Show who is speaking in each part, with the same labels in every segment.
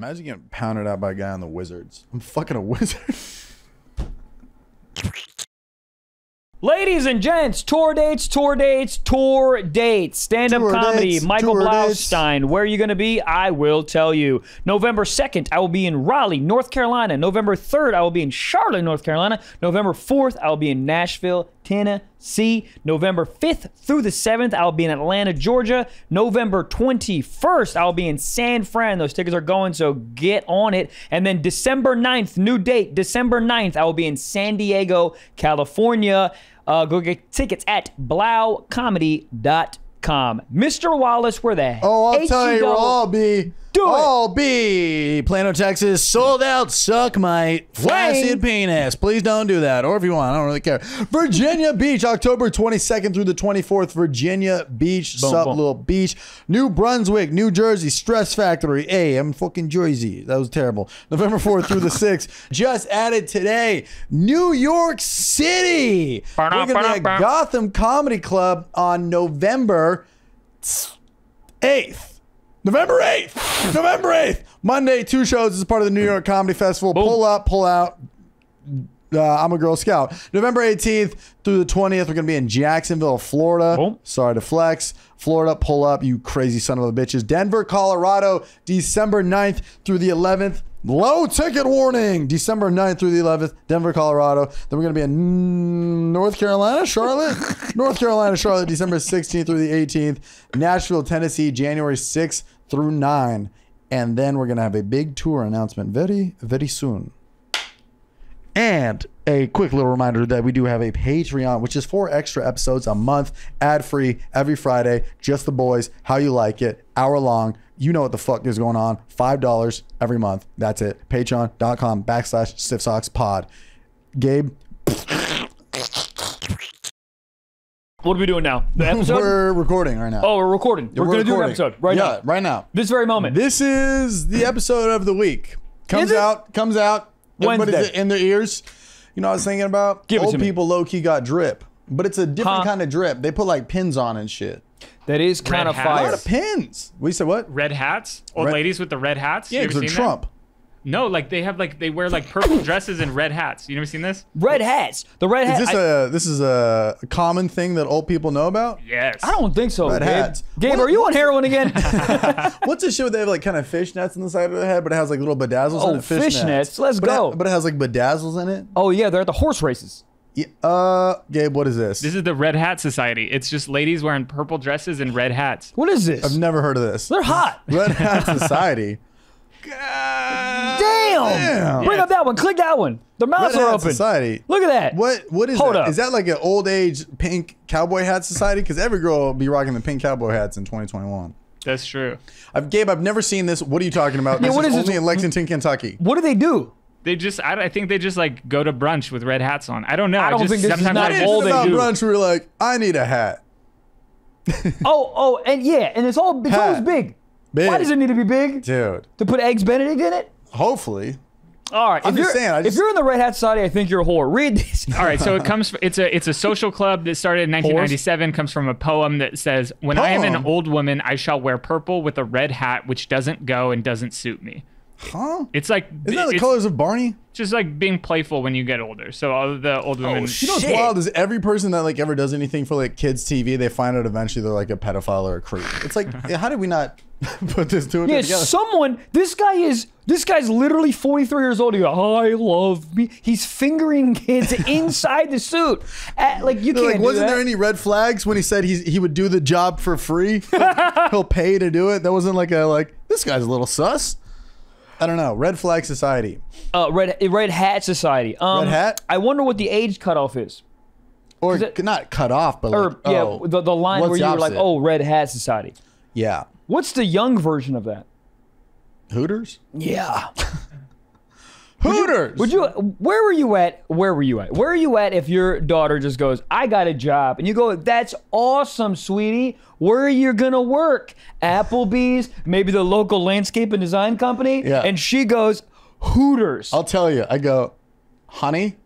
Speaker 1: Imagine getting pounded out by a guy on the Wizards. I'm fucking a wizard.
Speaker 2: Ladies and gents, tour dates, tour dates, tour dates. Stand up comedy,
Speaker 1: dates,
Speaker 2: Michael
Speaker 1: tour dates.
Speaker 2: Blaustein. Where are you going to be? I will tell you. November 2nd, I will be in Raleigh, North Carolina. November 3rd, I will be in Charlotte, North Carolina. November 4th, I will be in Nashville, Tennessee. November 5th through the 7th, I'll be in Atlanta, Georgia. November 21st, I'll be in San Fran. Those tickets are going, so get on it. And then December 9th, new date, December 9th, I will be in San Diego, California. Uh, go get tickets at blaucomedy.com. Mr. Wallace, where the
Speaker 1: Oh, I'll tell you, where I'll be.
Speaker 2: Do it.
Speaker 1: I'll be Plano, Texas. Sold out. Suck my flaccid penis. Please don't do that. Or if you want, I don't really care. Virginia Beach, October 22nd through the 24th. Virginia Beach,
Speaker 2: Boom,
Speaker 1: sup
Speaker 2: boom.
Speaker 1: little beach. New Brunswick, New Jersey, Stress Factory. Hey, I'm fucking Jersey. That was terrible. November 4th through the 6th. Just added today, New York City. We're gonna be at Gotham Comedy Club on November 8th. November 8th. November 8th. Monday, two shows as part of the New York Comedy Festival. Pull up, pull out. Uh, I'm a Girl Scout. November 18th through the 20th, we're going to be in Jacksonville, Florida.
Speaker 2: Boom.
Speaker 1: Sorry to flex. Florida, pull up, you crazy son of a bitches. Denver, Colorado, December 9th through the 11th. Low ticket warning. December 9th through the 11th, Denver, Colorado. Then we're going to be in North Carolina, Charlotte. North Carolina, Charlotte, December 16th through the 18th. Nashville, Tennessee, January 6th through 9. And then we're going to have a big tour announcement very, very soon. And a quick little reminder that we do have a Patreon, which is four extra episodes a month, ad free every Friday. Just the boys, how you like it, hour long. You know what the fuck is going on. $5 every month. That's it. Patreon.com backslash stiff pod. Gabe,
Speaker 2: What are we doing now? The episode?
Speaker 1: we're recording right now.
Speaker 2: oh, we're recording. We're, going to do an episode right
Speaker 1: yeah,
Speaker 2: now.
Speaker 1: right now.
Speaker 2: This very moment.
Speaker 1: This is the episode of the week. Comes out, comes out. Everybody's
Speaker 2: Wednesday.
Speaker 1: in their ears. You know what I was thinking about?
Speaker 2: Give it
Speaker 1: Old
Speaker 2: to me.
Speaker 1: people low key got drip, but it's a different
Speaker 2: Huh?
Speaker 1: kind of drip. They put like pins on and shit.
Speaker 2: that is kind of
Speaker 3: hat.
Speaker 1: A
Speaker 2: fire.
Speaker 1: lot of pins. We said what?
Speaker 3: Red hats, old
Speaker 1: Red-
Speaker 3: ladies with the red hats.
Speaker 1: Yeah,
Speaker 3: you
Speaker 1: because
Speaker 3: ever
Speaker 1: they're
Speaker 3: seen
Speaker 1: Trump.
Speaker 3: That? No, like they have like they wear like purple dresses and red hats. You never seen this?
Speaker 2: Red hats. The red
Speaker 1: Is this a this is a common thing that old people know about?
Speaker 3: Yes.
Speaker 2: I don't think so,
Speaker 1: Red
Speaker 2: Gabe.
Speaker 1: hats.
Speaker 2: Gabe,
Speaker 1: What-
Speaker 2: are you on heroin again?
Speaker 1: What's the show? They have like kind of fishnets on the side of the head, but it has like little bedazzles
Speaker 2: Oh,
Speaker 1: in it.
Speaker 2: fishnets. Let's
Speaker 1: but
Speaker 2: go.
Speaker 1: It, but it has like bedazzles in it.
Speaker 2: oh yeah, they're at the horse races.
Speaker 1: Yeah, uh, Gabe, what is this?
Speaker 3: This is the Red Hat Society. It's just ladies wearing purple dresses and red hats.
Speaker 2: What is this?
Speaker 1: I've never heard of this.
Speaker 2: they're hot.
Speaker 1: Red Hat Society.
Speaker 2: Damn.
Speaker 1: Damn.
Speaker 2: Bring up that one. Click that one. Their mouths
Speaker 1: Red
Speaker 2: are
Speaker 1: Hat
Speaker 2: open.
Speaker 1: Society.
Speaker 2: Look at that.
Speaker 1: What what is
Speaker 2: Hold
Speaker 1: that?
Speaker 2: up.
Speaker 1: Is that like an old age pink cowboy hat society? Because every girl will be rocking the pink cowboy hats in 2021.
Speaker 3: That's true.
Speaker 1: I've, Gabe, I've never seen this. What are you talking about?
Speaker 2: Yeah,
Speaker 1: this
Speaker 2: what
Speaker 1: is
Speaker 2: is
Speaker 1: only
Speaker 2: this?
Speaker 1: in Lexington, Kentucky.
Speaker 2: What do they do?
Speaker 3: They just, I, I think they just like go to brunch with red hats on. I don't know.
Speaker 2: I don't
Speaker 3: just,
Speaker 2: think this is
Speaker 3: sometimes
Speaker 2: not
Speaker 3: I
Speaker 1: It's
Speaker 3: just-
Speaker 2: all they
Speaker 1: about
Speaker 2: do.
Speaker 1: brunch. We're like, I need a hat.
Speaker 2: Oh, oh, and yeah, and it's all it's
Speaker 1: Hat.
Speaker 2: always big.
Speaker 1: Big.
Speaker 2: Why does it need to be big?
Speaker 1: Dude,
Speaker 2: To put eggs Benedict in it?
Speaker 1: hopefully.
Speaker 2: All right.
Speaker 1: I'm
Speaker 2: if
Speaker 1: just
Speaker 2: you're,
Speaker 1: saying, I
Speaker 2: if you're in the Red Hat Society, I think you're a whore. Read this.
Speaker 3: All right, so it comes. fr- It's a it's a social club that started in 1997. Comes from a poem that says, "When I am an old woman, I shall wear purple with a red hat, which doesn't go and doesn't suit me."
Speaker 1: Huh?
Speaker 3: It's like
Speaker 1: Isn't that the colors of Barney?
Speaker 3: just like being playful when you get older. So all the old oh, women.
Speaker 1: Oh, You know what's wild is every person that like ever does anything for like kids TV, they find out eventually they're like a pedophile or a creep. It's like, how did we not put this two and two
Speaker 2: Yeah,
Speaker 1: together?
Speaker 2: someone. This guy is. This guy's literally 43 years old. He goes, I love me. He's fingering kids inside the suit. At, like you
Speaker 1: They're
Speaker 2: can't.
Speaker 1: like, wasn't
Speaker 2: that.
Speaker 1: there any red flags when he said he's, he would do the job for free? He'll, he'll pay to do it. That wasn't like a like this guy's a little sus. I don't know. Red flag society.
Speaker 2: uh, red Red Hat Society? Um,
Speaker 1: Red Hat?
Speaker 2: I wonder what the age cutoff is.
Speaker 1: Or
Speaker 2: it-
Speaker 1: not cut off, but
Speaker 2: Or
Speaker 1: like,
Speaker 2: yeah,
Speaker 1: oh,
Speaker 2: the, the line where you were like, "Oh, Red Hat Society."
Speaker 1: yeah,
Speaker 2: What's the young version of that?
Speaker 1: Hooters.
Speaker 2: Yeah.
Speaker 1: Hooters.
Speaker 2: Would you? Where were you at? Where were you at? Where are you at if your daughter just goes, "I got a job," and you go, "That's awesome, sweetie. Where are you gonna work? Applebee's, maybe the local landscape and design company."
Speaker 1: Yeah.
Speaker 2: And she goes, "Hooters."
Speaker 1: I'll tell you. I go, honey,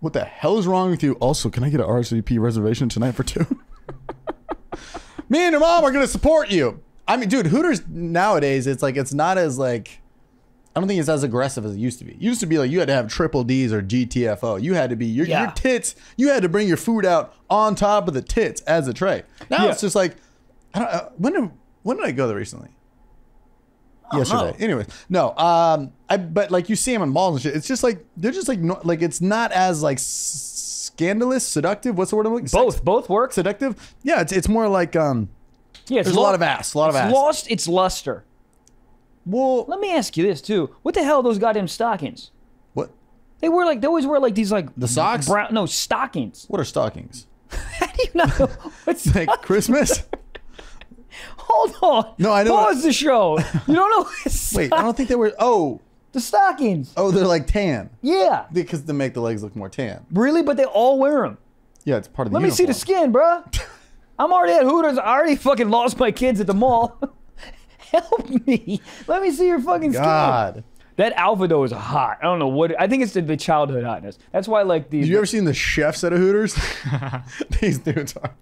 Speaker 1: what the hell is wrong with you? Also, can I get an RSVP reservation tonight for two? Me and your mom are gonna support you. I mean, dude, Hooters nowadays, it's like it's not as like I don't think it's as aggressive as it used to be. It used to be like you had to have triple D's or GTFO. You had to be your,
Speaker 2: Yeah.
Speaker 1: your tits. You had to bring your food out on top of the tits as a tray. Now
Speaker 2: Yeah.
Speaker 1: it's just like, I don't. Uh, when did when did I go there recently? Yesterday.
Speaker 2: know.
Speaker 1: Anyways, no. Um, I but like you see them in malls and shit. It's just like they're just like no, like it's not as like scandalous, seductive. What's the word I'm looking?
Speaker 2: Both,
Speaker 1: Sex-
Speaker 2: both work.
Speaker 1: seductive. Yeah, it's it's more like um.
Speaker 2: Yeah, it's
Speaker 1: There's a lot of ass. A lot of
Speaker 2: it's
Speaker 1: ass.
Speaker 2: Lost its luster.
Speaker 1: Well,
Speaker 2: Let me ask you this too: What the hell are those goddamn stockings?
Speaker 1: what?
Speaker 2: They wear like they always wear like these like
Speaker 1: The socks?
Speaker 2: Brown, no stockings.
Speaker 1: What are stockings?
Speaker 2: How do you not know what's
Speaker 1: Like Christmas?
Speaker 2: Hold on.
Speaker 1: No, I know-
Speaker 2: Pause the show. You don't know.
Speaker 1: Wait, I don't think they were. Oh,
Speaker 2: the stockings.
Speaker 1: oh, they're like tan
Speaker 2: Yeah,
Speaker 1: because they make the legs look more tan.
Speaker 2: really, but they all wear them.
Speaker 1: Yeah, it's part of the.
Speaker 2: Let me see the skin, bruh. I'm already at Hooters. I already fucking lost my kids at the mall. Help me. Let me see your fucking skin.
Speaker 1: God,
Speaker 2: That alpha though is hot. I don't know what. I think it's the, the childhood hotness. That's why like these.
Speaker 1: have you ever seen the chefs at a Hooters? These dudes are.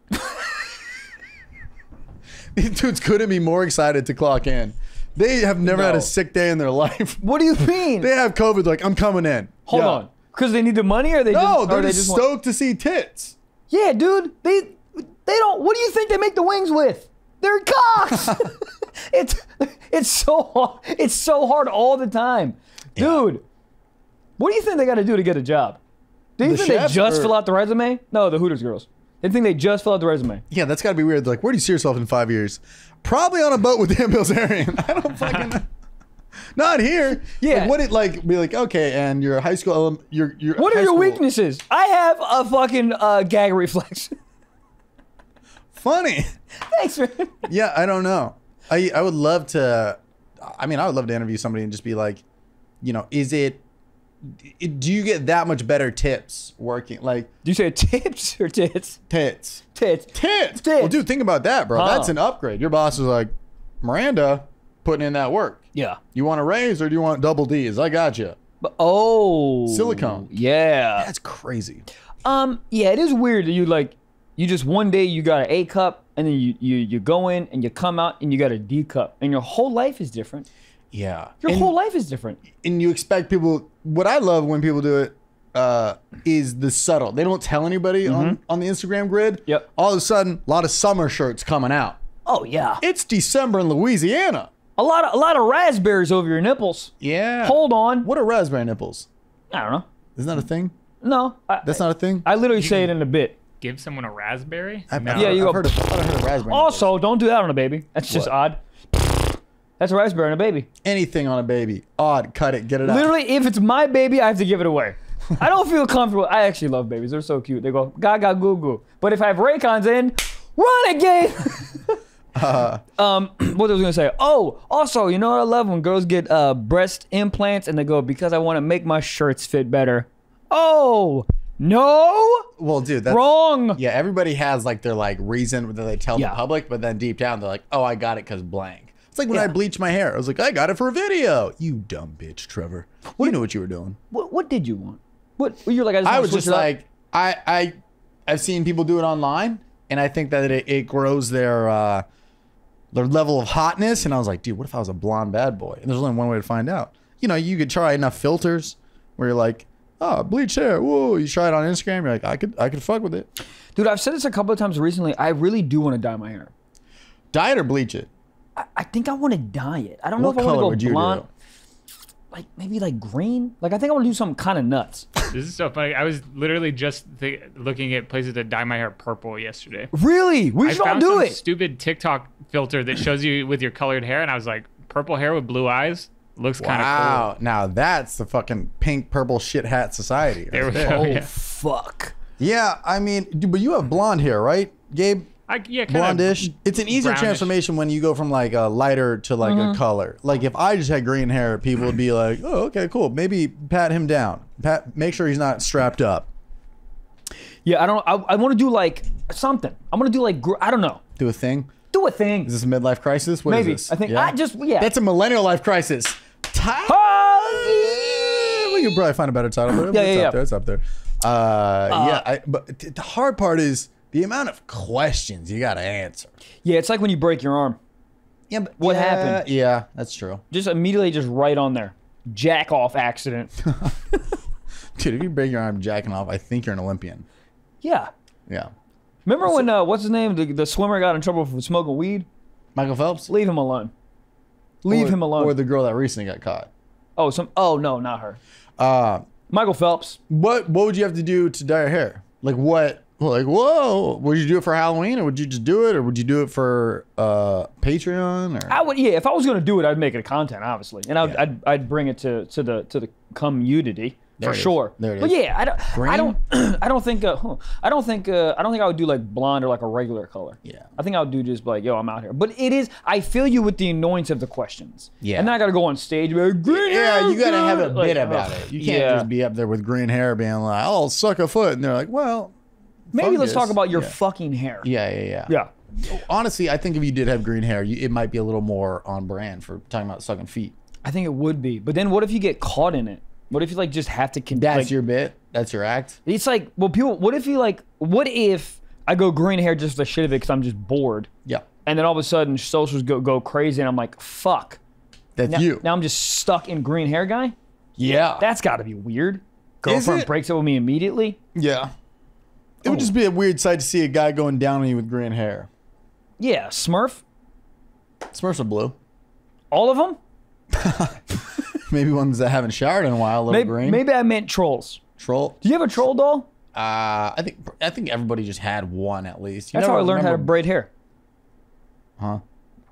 Speaker 1: These dudes couldn't be more excited to clock in. They have never had a sick day in their life.
Speaker 2: what do you mean?
Speaker 1: They have COVID. Like I'm coming in.
Speaker 2: Hold
Speaker 1: Yeah.
Speaker 2: on. Because they need the money, or they
Speaker 1: No,
Speaker 2: just,
Speaker 1: they're
Speaker 2: or they
Speaker 1: just
Speaker 2: just want-
Speaker 1: stoked to see tits.
Speaker 2: Yeah, dude. They they don't. What do you think they make the wings with? They're cocks. it's it's so hard. It's so hard all the time, dude. What do you think they got to do to get a job? Do you
Speaker 1: The
Speaker 2: think they just
Speaker 1: or-
Speaker 2: fill out the resume? No, the Hooters girls. They think they just fill out the resume.
Speaker 1: Yeah, that's got to be weird. Like, where do you see yourself in five years? Probably on a boat with Dan Bilzerian. I don't fucking know. Not here.
Speaker 2: Yeah.
Speaker 1: Like, what it like? Be like, okay, and your high school, your your.
Speaker 2: What are your
Speaker 1: school-
Speaker 2: weaknesses? I have a fucking uh, gag reflex.
Speaker 1: Funny.
Speaker 2: Thanks, man.
Speaker 1: Yeah, I don't know. I I would love to. I mean, I would love to interview somebody and just be like, you know, is it? Do you get that much better tips working like
Speaker 2: Do you say tips or tits?
Speaker 1: tits?
Speaker 2: Tits.
Speaker 1: Tits.
Speaker 2: Tits.
Speaker 1: Well, dude, think about that, bro.
Speaker 2: Huh.
Speaker 1: That's an upgrade. Your boss is like, Miranda, putting in that work.
Speaker 2: Yeah.
Speaker 1: You want a raise or do you want double D's? I got you.
Speaker 2: But, oh.
Speaker 1: Silicone.
Speaker 2: Yeah.
Speaker 1: That's crazy.
Speaker 2: Um, yeah, it is weird that you like you just one day you got an A cup and then you you you go in and you come out and you got a D cup and your whole life is different.
Speaker 1: Yeah.
Speaker 2: Your
Speaker 1: and,
Speaker 2: whole life is different.
Speaker 1: and you expect people. What I love when people do it uh, is the subtle. They don't tell anybody on on the Instagram grid.
Speaker 2: Mm-hmm. Yep.
Speaker 1: All of a sudden, a lot of summer shirts coming out.
Speaker 2: Oh yeah.
Speaker 1: It's December in Louisiana.
Speaker 2: A lot of a lot of raspberries over your nipples.
Speaker 1: Yeah.
Speaker 2: Hold on.
Speaker 1: What are raspberry nipples?
Speaker 2: I don't know.
Speaker 1: Isn't that a thing?
Speaker 2: No. I,
Speaker 1: That's not a thing.
Speaker 2: I literally say it in a bit.
Speaker 3: Give someone a raspberry?
Speaker 1: I've,
Speaker 3: No.
Speaker 2: Yeah, you
Speaker 1: I've
Speaker 2: go-
Speaker 1: heard of, I thought I heard of raspberry.
Speaker 2: Also, don't do that on a baby. That's just
Speaker 1: What?
Speaker 2: odd. That's a raspberry on a baby.
Speaker 1: anything on a baby. Odd. Cut it. Get it out.
Speaker 2: Literally, if it's my baby, I have to give it away. I don't feel comfortable. I actually love babies. They're so cute. They go gaga goo goo. But if I have Raycons in, run again. um, what was I gonna say? Oh, also, you know what I love when girls get uh, breast implants and they go because I want to make my shirts fit better. Oh no,
Speaker 1: Well, dude, that's
Speaker 2: wrong.
Speaker 1: Yeah, everybody has like their like reason that they tell
Speaker 2: Yeah.
Speaker 1: the public, but then deep down they're like, "Oh, I got it because blank." It's like when I
Speaker 2: Yeah.
Speaker 1: bleached my hair. I was like, "I got it for a video." You dumb bitch, Trevor. you know what you were doing.
Speaker 2: What, what did you want? What you're like? I, just
Speaker 1: I was just like, I I I've seen people do it online, and I think that it, it grows their uh their level of hotness. And I was like, dude, what if I was a blonde bad boy? And there's only one way to find out. You know, you could try enough filters where you're like, oh, bleach hair. Whoa, you try it on Instagram. You're like, I could I could fuck with it.
Speaker 2: dude. I've said this a couple of times recently. I really do want to dye my hair.
Speaker 1: Dye it or bleach it.
Speaker 2: I, I think I want to dye it. I don't
Speaker 1: What
Speaker 2: know if I want to
Speaker 1: you
Speaker 2: go blonde. Like maybe like green. Like I think I want to do something kind of nuts.
Speaker 3: This is so funny. I was literally just th- looking at places to dye my hair purple yesterday.
Speaker 2: really? We
Speaker 3: I
Speaker 2: should all do
Speaker 3: some
Speaker 2: it.
Speaker 3: stupid TikTok filter that shows you with your colored hair, and I was like, purple hair with blue eyes looks kind of
Speaker 1: Wow. Now that's the fucking pink purple shit hat society.
Speaker 3: There we
Speaker 1: there.
Speaker 3: go.
Speaker 2: oh
Speaker 3: yeah.
Speaker 2: fuck.
Speaker 1: Yeah, I mean, but you have blonde hair, right, Gabe?
Speaker 3: I, yeah, kind of
Speaker 1: Blondish. It's an easier
Speaker 3: brownish.
Speaker 1: transformation when you go from like a lighter to like
Speaker 2: Mm-hmm.
Speaker 1: a color. Like if I just had green hair, people would be like, "Oh, okay, cool. Maybe pat him down. Pat, make sure he's not strapped up.
Speaker 2: Yeah, I don't. I, I want to do like something. I'm gonna do like I don't know.
Speaker 1: Do a thing.
Speaker 2: Do a thing.
Speaker 1: Is this a midlife crisis? What is
Speaker 2: Maybe.
Speaker 1: this?
Speaker 2: I think I just yeah.
Speaker 1: That's a millennial life crisis. Ti-
Speaker 2: Ah!
Speaker 1: we could probably find a better title, but
Speaker 2: Yeah,
Speaker 1: it's
Speaker 2: yeah,
Speaker 1: up
Speaker 2: yeah.
Speaker 1: there. It's up there. Uh, yeah, I, but the hard part is the amount of questions you got to answer.
Speaker 2: yeah. It's like when you break your arm.
Speaker 1: Yeah, but
Speaker 2: What
Speaker 1: yeah,
Speaker 2: happened?
Speaker 1: Yeah, that's true.
Speaker 2: Just immediately, just right on there. jack off accident.
Speaker 1: Dude, if you break your arm jacking off, I think you're an Olympian.
Speaker 2: yeah.
Speaker 1: Yeah.
Speaker 2: Remember when uh, what's his name? The, the swimmer got in trouble for smoking weed.
Speaker 1: Michael Phelps?
Speaker 2: Leave him alone. Leave
Speaker 1: Or-
Speaker 2: him alone.
Speaker 1: Or the girl that recently got caught.
Speaker 2: oh, some. Oh no, not her.
Speaker 1: Uh,
Speaker 2: Michael Phelps.
Speaker 1: what what would you have to do to dye your hair? Like what? Like whoa? Would you do it for Halloween, or would you just do it, or would you do it for uh, Patreon? Or
Speaker 2: I would. Yeah, if I was gonna do it, I'd make it a content, obviously, and I'd
Speaker 1: Yeah.
Speaker 2: I'd, I'd bring it to to the to the community
Speaker 1: There
Speaker 2: for sure.
Speaker 1: There it
Speaker 2: but
Speaker 1: is.
Speaker 2: yeah, I don't. I don't. I don't think. Uh, huh, I don't think. Uh, I don't think I would do like blonde or like a regular color.
Speaker 1: Yeah.
Speaker 2: I think I would do just like, yo, I'm out here. But it is. I feel you with the annoyance of the questions.
Speaker 1: Yeah.
Speaker 2: And then I gotta go on stage. And be like, "Green
Speaker 1: yeah,
Speaker 2: hair,
Speaker 1: you gotta have a
Speaker 2: good." Like,
Speaker 1: bit about
Speaker 2: ugh,
Speaker 1: it. You can't
Speaker 2: yeah.
Speaker 1: just be up there with green hair being like, "Oh, suck a foot," and they're like, "Well,
Speaker 2: Maybe let's talk about your
Speaker 1: Yeah.
Speaker 2: fucking hair.
Speaker 1: yeah, yeah, yeah."
Speaker 2: Yeah.
Speaker 1: Honestly, I think if you did have green hair, you, it might be a little more on brand for talking about sucking feet.
Speaker 2: I think it would be. But then what if you get caught in it? What if you like just have to? Con-
Speaker 1: That's
Speaker 2: like,
Speaker 1: your bit. That's your act.
Speaker 2: It's like, well, people. What if you like? What if I go green hair just for the shit of it because I'm just bored,
Speaker 1: Yeah,
Speaker 2: and then all of a sudden socials go go crazy, and I'm like, fuck.
Speaker 1: that's
Speaker 2: Now,
Speaker 1: you.
Speaker 2: now I'm just stuck in green hair guy.
Speaker 1: yeah,
Speaker 2: That's got to be weird. Girlfriend
Speaker 1: it?
Speaker 2: breaks up with me immediately.
Speaker 1: yeah. It would just be a weird sight to see a guy going down on you with green hair.
Speaker 2: Yeah, Smurf.
Speaker 1: Smurfs are blue.
Speaker 2: All of them.
Speaker 1: Maybe ones that haven't showered in a while, little
Speaker 2: Maybe,
Speaker 1: green.
Speaker 2: maybe I meant trolls.
Speaker 1: Troll.
Speaker 2: Do you have a troll doll?
Speaker 1: Uh, I think I think everybody just had one at least. You
Speaker 2: That's how I learned how to braid hair.
Speaker 1: Huh?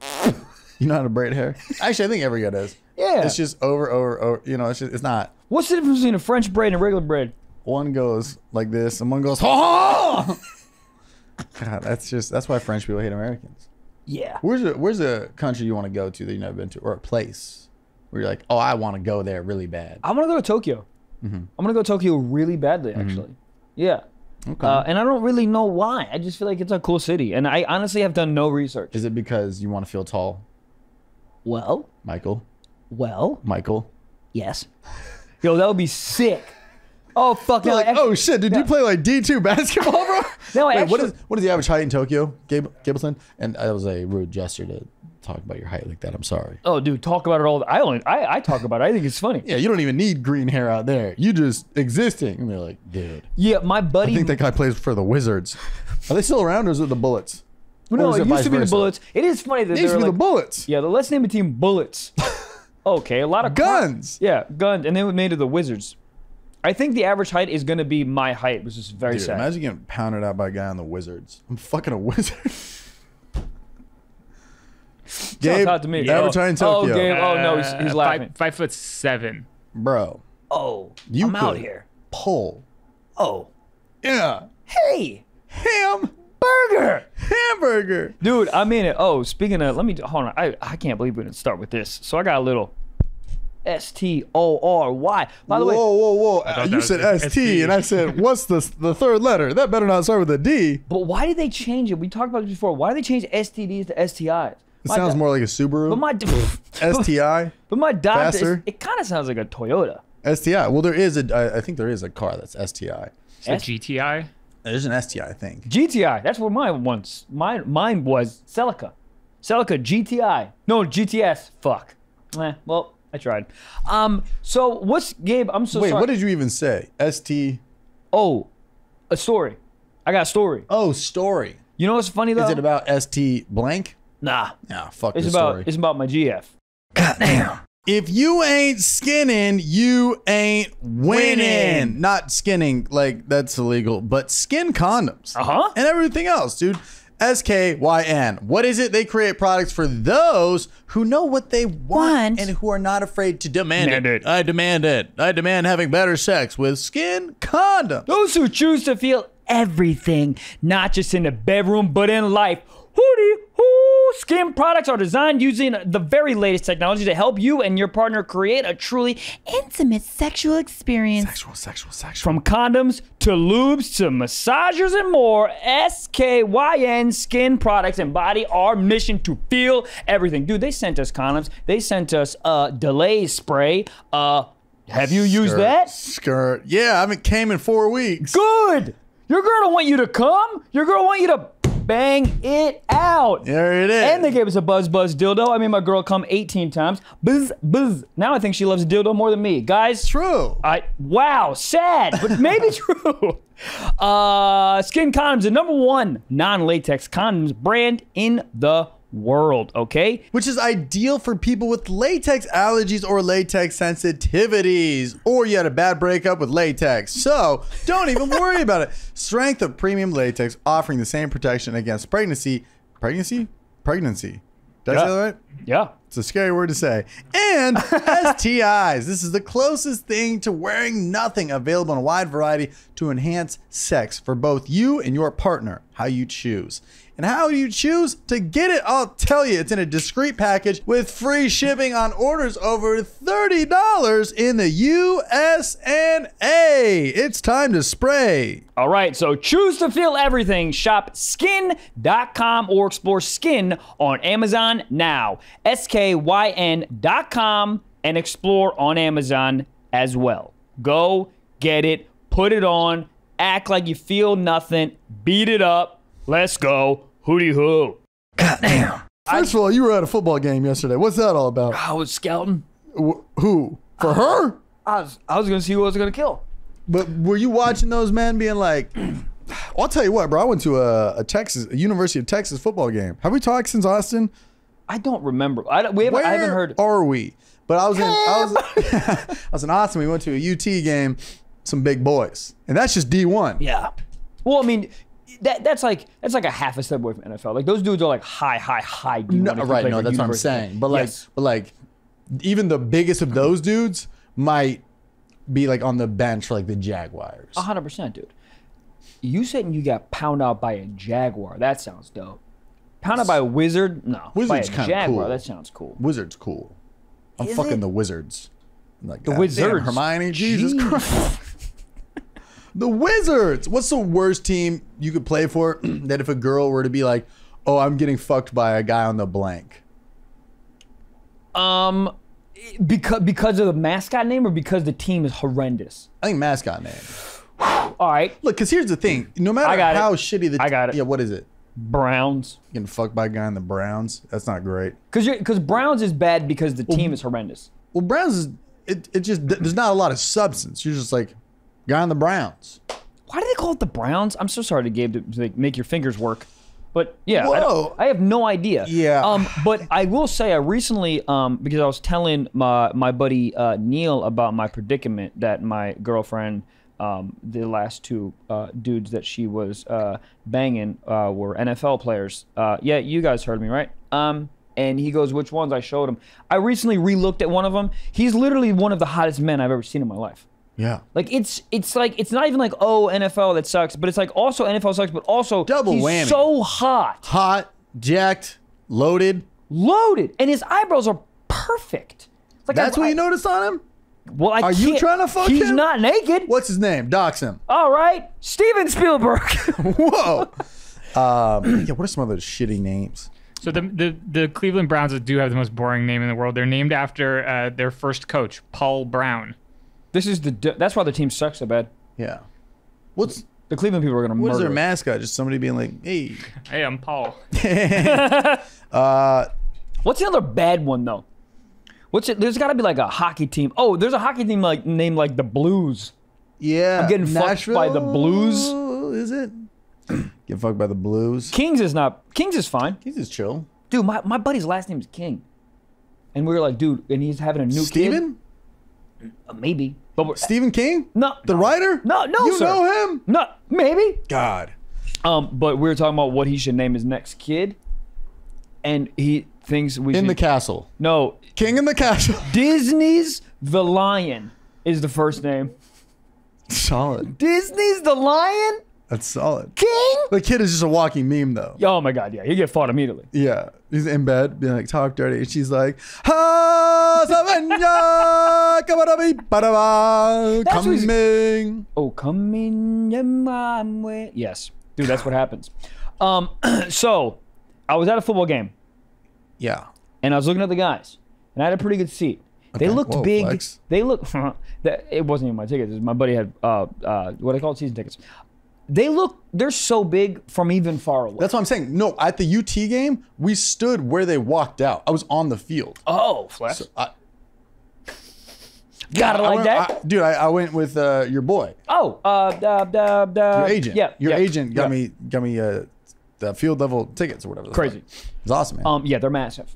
Speaker 1: you know how to braid hair? Actually, I think every guy does.
Speaker 2: Yeah.
Speaker 1: It's just over, over, over. You know, it's just it's not.
Speaker 2: What's the difference between a French braid and a regular braid?
Speaker 1: One goes like this, and one goes ha ha. God, that's just that's why French people hate Americans.
Speaker 2: Yeah.
Speaker 1: Where's a where's a country you want to go to that you've never been to, or a place where you're like, oh, I want to go there really bad.
Speaker 2: I want to go to Tokyo.
Speaker 1: Mm-hmm.
Speaker 2: I'm gonna go to Tokyo really badly, actually. Yeah.
Speaker 1: Okay.
Speaker 2: Uh, and I don't really know why. I just feel like it's a cool city, and I honestly have done no research.
Speaker 1: Is it because you want to feel tall,
Speaker 2: Well,
Speaker 1: Michael?
Speaker 2: well,
Speaker 1: Michael?
Speaker 2: yes. Yo, that would be sick. Oh fuck! No,
Speaker 1: like,
Speaker 2: actually-
Speaker 1: oh shit, did you play like D two basketball, bro?
Speaker 2: No, I
Speaker 1: Wait,
Speaker 2: actually-
Speaker 1: is what is the average height in Tokyo, Gabe, Gableton? And that was a rude gesture to talk about your height like that. I'm sorry.
Speaker 2: oh, dude, talk about it all. I only, I, I talk about it. I think it's funny.
Speaker 1: Yeah, you don't even need green hair out there. You just existing. And they're like, dude.
Speaker 2: Yeah, my buddy.
Speaker 1: I think that guy plays for the Wizards. Are they still around, or is it the Bullets?
Speaker 2: no, it
Speaker 1: it
Speaker 2: used to be the? Bullets. It is funny that
Speaker 1: It used to be
Speaker 2: like,
Speaker 1: the Bullets.
Speaker 2: yeah, the let's name a team Bullets. okay, a lot of.
Speaker 1: Guns.
Speaker 2: Yeah, guns, and then we made it the Wizards. I think the average height is gonna be my height, which is very
Speaker 1: Dude,
Speaker 2: sad.
Speaker 1: imagine getting pounded out by a guy on the Wizards. I'm fucking a wizard. Gabe,
Speaker 2: out to me.
Speaker 1: average height in
Speaker 2: Oh,
Speaker 1: Tokyo.
Speaker 2: Gabe. Oh, no, he's- he's
Speaker 3: Uh,
Speaker 2: laughing.
Speaker 3: Five, five foot seven.
Speaker 1: Bro,
Speaker 2: oh,
Speaker 1: you
Speaker 2: I'm out here.
Speaker 1: Pull.
Speaker 2: Oh,
Speaker 1: Yeah.
Speaker 2: hey,
Speaker 1: Ham.
Speaker 2: burger.
Speaker 1: Hamburger.
Speaker 2: Dude, I mean it. Oh, speaking of, let me hold on. I, I can't believe we didn't start with this. So I got a little S T O R Y. By the
Speaker 1: whoa,
Speaker 2: way,
Speaker 1: whoa, whoa! Uh,
Speaker 3: thought
Speaker 1: you said
Speaker 3: a-
Speaker 1: ST,
Speaker 3: ST.
Speaker 1: and I said, "What's the the third letter? That better not start with a D."
Speaker 2: But why did they change it? We talked about this before. Why did they change STDs to STIs? My
Speaker 1: sounds
Speaker 2: do-
Speaker 1: more like a Subaru.
Speaker 2: But my
Speaker 1: STI,
Speaker 2: but my doctor,
Speaker 1: Faster.
Speaker 2: it kind of sounds like a Toyota.
Speaker 1: STI. Well, there is a. I, I think there is a car that's STI.
Speaker 3: So
Speaker 2: S-
Speaker 3: GTI.
Speaker 1: There's an STI, I think.
Speaker 2: GTI. That's what mine once. Mine mine was Celica. Celica GTI. No GTS. Fuck. Eh, well, I tried. Um. So what's Gabe? I'm so
Speaker 1: Wait,
Speaker 2: sorry.
Speaker 1: what did you even say? ST.
Speaker 2: oh, a story. I got a story.
Speaker 1: Oh, story.
Speaker 2: You know what's funny though?
Speaker 1: Is it about ST blank?
Speaker 2: Nah.
Speaker 1: Nah, fuck
Speaker 2: It's
Speaker 1: this
Speaker 2: about
Speaker 1: story.
Speaker 2: it's about my GF. Goddamn.
Speaker 1: If you ain't skinning, you ain't winning.
Speaker 2: Winning.
Speaker 1: Not skinning, like that's illegal, but SKYN condoms.
Speaker 2: Uh-huh.
Speaker 1: And everything else, dude. SKYN. What is it? They create products for those who know what they want,
Speaker 4: Want.
Speaker 1: and who are not afraid to demand
Speaker 2: Demand
Speaker 1: it.
Speaker 2: it.
Speaker 1: I demand it. I demand having better sex with SKYN condoms.
Speaker 2: Those who choose to feel everything, not just in the bedroom, but in life. Hootie hoo! SKYN products are designed using the very latest technology to help you and your partner create a truly
Speaker 4: Intimate sexual experience.
Speaker 1: Sexual, sexual, sexual.
Speaker 2: from condoms to lubes to massagers and more. SKYN skin products embody our mission to feel everything. Dude, they sent us condoms. They sent us uh delay spray. Uh have you used
Speaker 1: Skirt,
Speaker 2: that?
Speaker 1: Skirt. Yeah, I haven't came in four weeks.
Speaker 2: Good. Your girl don't want you to come. Your girl want you to bang it out.
Speaker 1: There it is.
Speaker 2: And they gave us a buzz buzz dildo. I made my girl come 18 times. Buzz buzz. Now I think she loves a dildo more than me. Guys,
Speaker 1: True.
Speaker 2: I wow, sad, but maybe true. Uh, SKYN Condoms, the number one non-latex condoms brand in the world. Okay,
Speaker 1: which is ideal for people with latex allergies or latex sensitivities, or you had a bad breakup with latex. So don't even worry about it. Strength of premium latex, offering the same protection against pregnancy, pregnancy, pregnancy. Did I say
Speaker 2: Yeah.
Speaker 1: that right?
Speaker 2: yeah.
Speaker 1: It's a scary word to say. And STIs. This is the closest thing to wearing nothing available in a wide variety to enhance sex for both you and your partner. How you choose. And how you choose to get it, I'll tell you. It's in a discreet package with free shipping on orders over $30 in the US and A. It's time to spray.
Speaker 2: All right, so choose to feel everything. Shop skyn.com or explore SKYN on Amazon now. S K Y N.com and explore on Amazon as well. Go get it, put it on, act like you feel nothing, beat it up. Let's go. Hooty hoo. Goddamn.
Speaker 1: First of all, you were at a football game yesterday. What's that all about?
Speaker 2: I was scouting.
Speaker 1: Wh- Who? For her?
Speaker 2: I was, I was going to see who I was going to kill.
Speaker 1: But were you watching those men being like, I'll tell you what, bro. I went to a, a Texas, a University of Texas football game. Have we talked since Austin?
Speaker 2: I don't remember. I, don't- we haven't,
Speaker 1: Where
Speaker 2: I haven't heard.
Speaker 1: are we? But I was in, I was, I was in Austin. We went to a UT game, some big boys, and that's just D one.
Speaker 2: Yeah. Well, I mean, that that's like that's like a half a step away from NFL. Like those dudes are like high, high, high. D1
Speaker 1: No, right, no,
Speaker 2: for
Speaker 1: that's what I'm saying. But like,
Speaker 2: Yes.
Speaker 1: but like, even the biggest of those dudes might be like on the bench for like the Jaguars.
Speaker 2: Hundred percent, dude. You said you got pounded out by a jaguar. That sounds dope. Pounded by a wizard? No.
Speaker 1: Wizard's kinda cool.
Speaker 2: That sounds cool.
Speaker 1: Wizards cool. I'm
Speaker 2: Is
Speaker 1: fucking
Speaker 2: it?
Speaker 1: the Wizards. Like
Speaker 2: The
Speaker 1: God damn, Hermione. Jesus
Speaker 2: Jeez.
Speaker 1: Christ. The Wizards. What's the worst team you could play for that if a girl were to be like, "Oh, I'm getting fucked by a guy on the blank."
Speaker 2: Um, because because of the mascot name or because the team is horrendous.
Speaker 1: I think mascot name.
Speaker 2: All right,
Speaker 1: Look, because here's the thing. No matter
Speaker 2: got it.
Speaker 1: how shitty the
Speaker 2: I got it.
Speaker 1: Yeah, what is it?
Speaker 2: Browns.
Speaker 1: Getting fucked by a guy in the Browns. That's not great.
Speaker 2: Because because Browns is bad because the team is horrendous.
Speaker 1: Well, Browns is it. It just there's not a lot of substance. You're just like guy on the Browns.
Speaker 2: Why do they call it the Browns? I'm so sorry to Gabe to, to make your fingers work, but yeah, I. I have no idea.
Speaker 1: Yeah.
Speaker 2: Um, but I will say I recently um because I was telling my my buddy uh, Neil about my predicament that my girlfriend um the last two uh, dudes that she was uh, banging uh, were NFL players. Uh, yeah, you guys heard me right. Um. And he goes, which ones? I showed him. I recently re-looked at one of them. He's literally one of the hottest men I've ever seen in my life.
Speaker 1: Yeah.
Speaker 2: Like it's it's like it's not even like oh NFL that sucks, but it's like also NFL sucks, but also
Speaker 1: Double
Speaker 2: he's
Speaker 1: whammy.
Speaker 2: so hot,
Speaker 1: Hot, jacked, loaded.
Speaker 2: loaded, and his eyebrows are perfect. It's Like
Speaker 1: That's
Speaker 2: I-
Speaker 1: what
Speaker 2: I-
Speaker 1: you noticed on him.
Speaker 2: Well, I
Speaker 1: Are you
Speaker 2: can't-
Speaker 1: trying to fuck
Speaker 2: He's
Speaker 1: him?
Speaker 2: not naked.
Speaker 1: What's his name? Dox him.
Speaker 2: All right, Steven Spielberg.
Speaker 1: Whoa. um, yeah. What are some other shitty names?
Speaker 3: So the, the the Cleveland Browns do have the most boring name in the world. They're named after uh, their first coach, Paul Brown.
Speaker 2: This is the that's why the team sucks so bad.
Speaker 1: Yeah. What's
Speaker 2: The Cleveland people are gonna
Speaker 1: what is
Speaker 2: murder.
Speaker 1: their
Speaker 2: it.
Speaker 1: mascot? Just somebody being like, "Hey."
Speaker 3: Hey, I'm Paul.
Speaker 1: Uh,
Speaker 2: What's the other bad one though? What's it? There's got to be like a hockey team. Oh, there's a hockey team like named like the Blues.
Speaker 1: yeah.
Speaker 2: I'm getting fucked by the Blues.
Speaker 1: Is it? Get fucked by the Blues.
Speaker 2: Kings is not. Kings is fine.
Speaker 1: He's just chill.
Speaker 2: Dude, my, my buddy's last name is King. And we were like, dude, and he's having a new
Speaker 1: Steven?
Speaker 2: kid. Uh, maybe. But
Speaker 1: Stephen King?
Speaker 2: no,
Speaker 1: The writer?
Speaker 2: No, no,
Speaker 1: You
Speaker 2: sir.
Speaker 1: know him?
Speaker 2: No, maybe.
Speaker 1: God.
Speaker 2: Um, but we were talking about what he should name his next kid. And he thinks we
Speaker 1: In
Speaker 2: should.
Speaker 1: the castle.
Speaker 2: no,
Speaker 1: King in the castle.
Speaker 2: Disney's The Lion is the first name.
Speaker 1: solid.
Speaker 2: Disney's The Lion?
Speaker 1: That's solid.
Speaker 2: King?
Speaker 1: The kid is just a walking meme, though.
Speaker 2: Oh my God, yeah. You get fought immediately.
Speaker 1: Yeah. He's in bed, being like, talk dirty. And she's like, ha, Savannah, kabadabi, badaba,
Speaker 2: That's what he's-
Speaker 1: coming.
Speaker 2: Oh, come in my way. Yes, dude, that's what happens. Um, so I was at a football game
Speaker 1: Yeah.
Speaker 2: and I was looking at the guys, and I had a pretty good seat. They looked
Speaker 1: Whoa,
Speaker 2: big.
Speaker 1: flex.
Speaker 2: They looked. that it wasn't even my tickets. My buddy had uh, uh, what I call season tickets. They look. They're so big from even far away.
Speaker 1: That's what I'm saying. No, at the UT game, we stood where they walked out. I was on the field.
Speaker 2: oh, flex.
Speaker 1: I,
Speaker 2: Got it
Speaker 1: I
Speaker 2: like
Speaker 1: went-
Speaker 2: that.
Speaker 1: I- dude, I, I went with uh, your boy,
Speaker 2: oh, uh, uh, uh, uh,
Speaker 1: your agent.
Speaker 2: Yeah,
Speaker 1: your
Speaker 2: yeah,
Speaker 1: agent got
Speaker 2: yeah.
Speaker 1: me got me uh, the field level tickets or whatever. the
Speaker 2: Crazy.
Speaker 1: fuck. It awesome, man.
Speaker 2: Um, yeah, they're massive.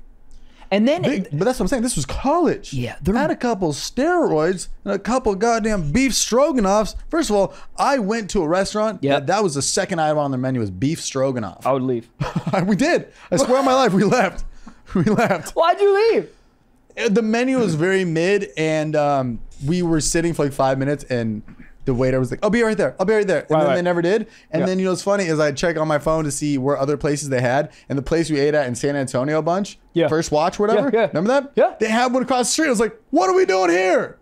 Speaker 2: And then
Speaker 1: Big, but that's what I'm saying. This was college.
Speaker 2: Yeah,
Speaker 1: I had a couple steroids and a couple goddamn beef stroganoffs. First of all, I went to a restaurant.
Speaker 2: Yeah.
Speaker 1: that, that was the second item on their menu was beef stroganoff.
Speaker 2: I would leave.
Speaker 1: we did. I swear on my life, we left. We left.
Speaker 2: Why'd you leave?
Speaker 1: The menu was very mid, and um, we were sitting for like five minutes, and the waiter was like, "I'll be right there. I'll be right there," and
Speaker 2: Right,
Speaker 1: then
Speaker 2: right.
Speaker 1: they never did. And
Speaker 2: Yeah.
Speaker 1: then you know what's funny is I check on my phone to see where other places they had, and the place we ate at in San Antonio a bunch,
Speaker 2: Yeah.
Speaker 1: first watch, whatever.
Speaker 2: Yeah.
Speaker 1: Remember that?
Speaker 2: Yeah.
Speaker 1: They had one across the street. I was like, "What are we doing here?"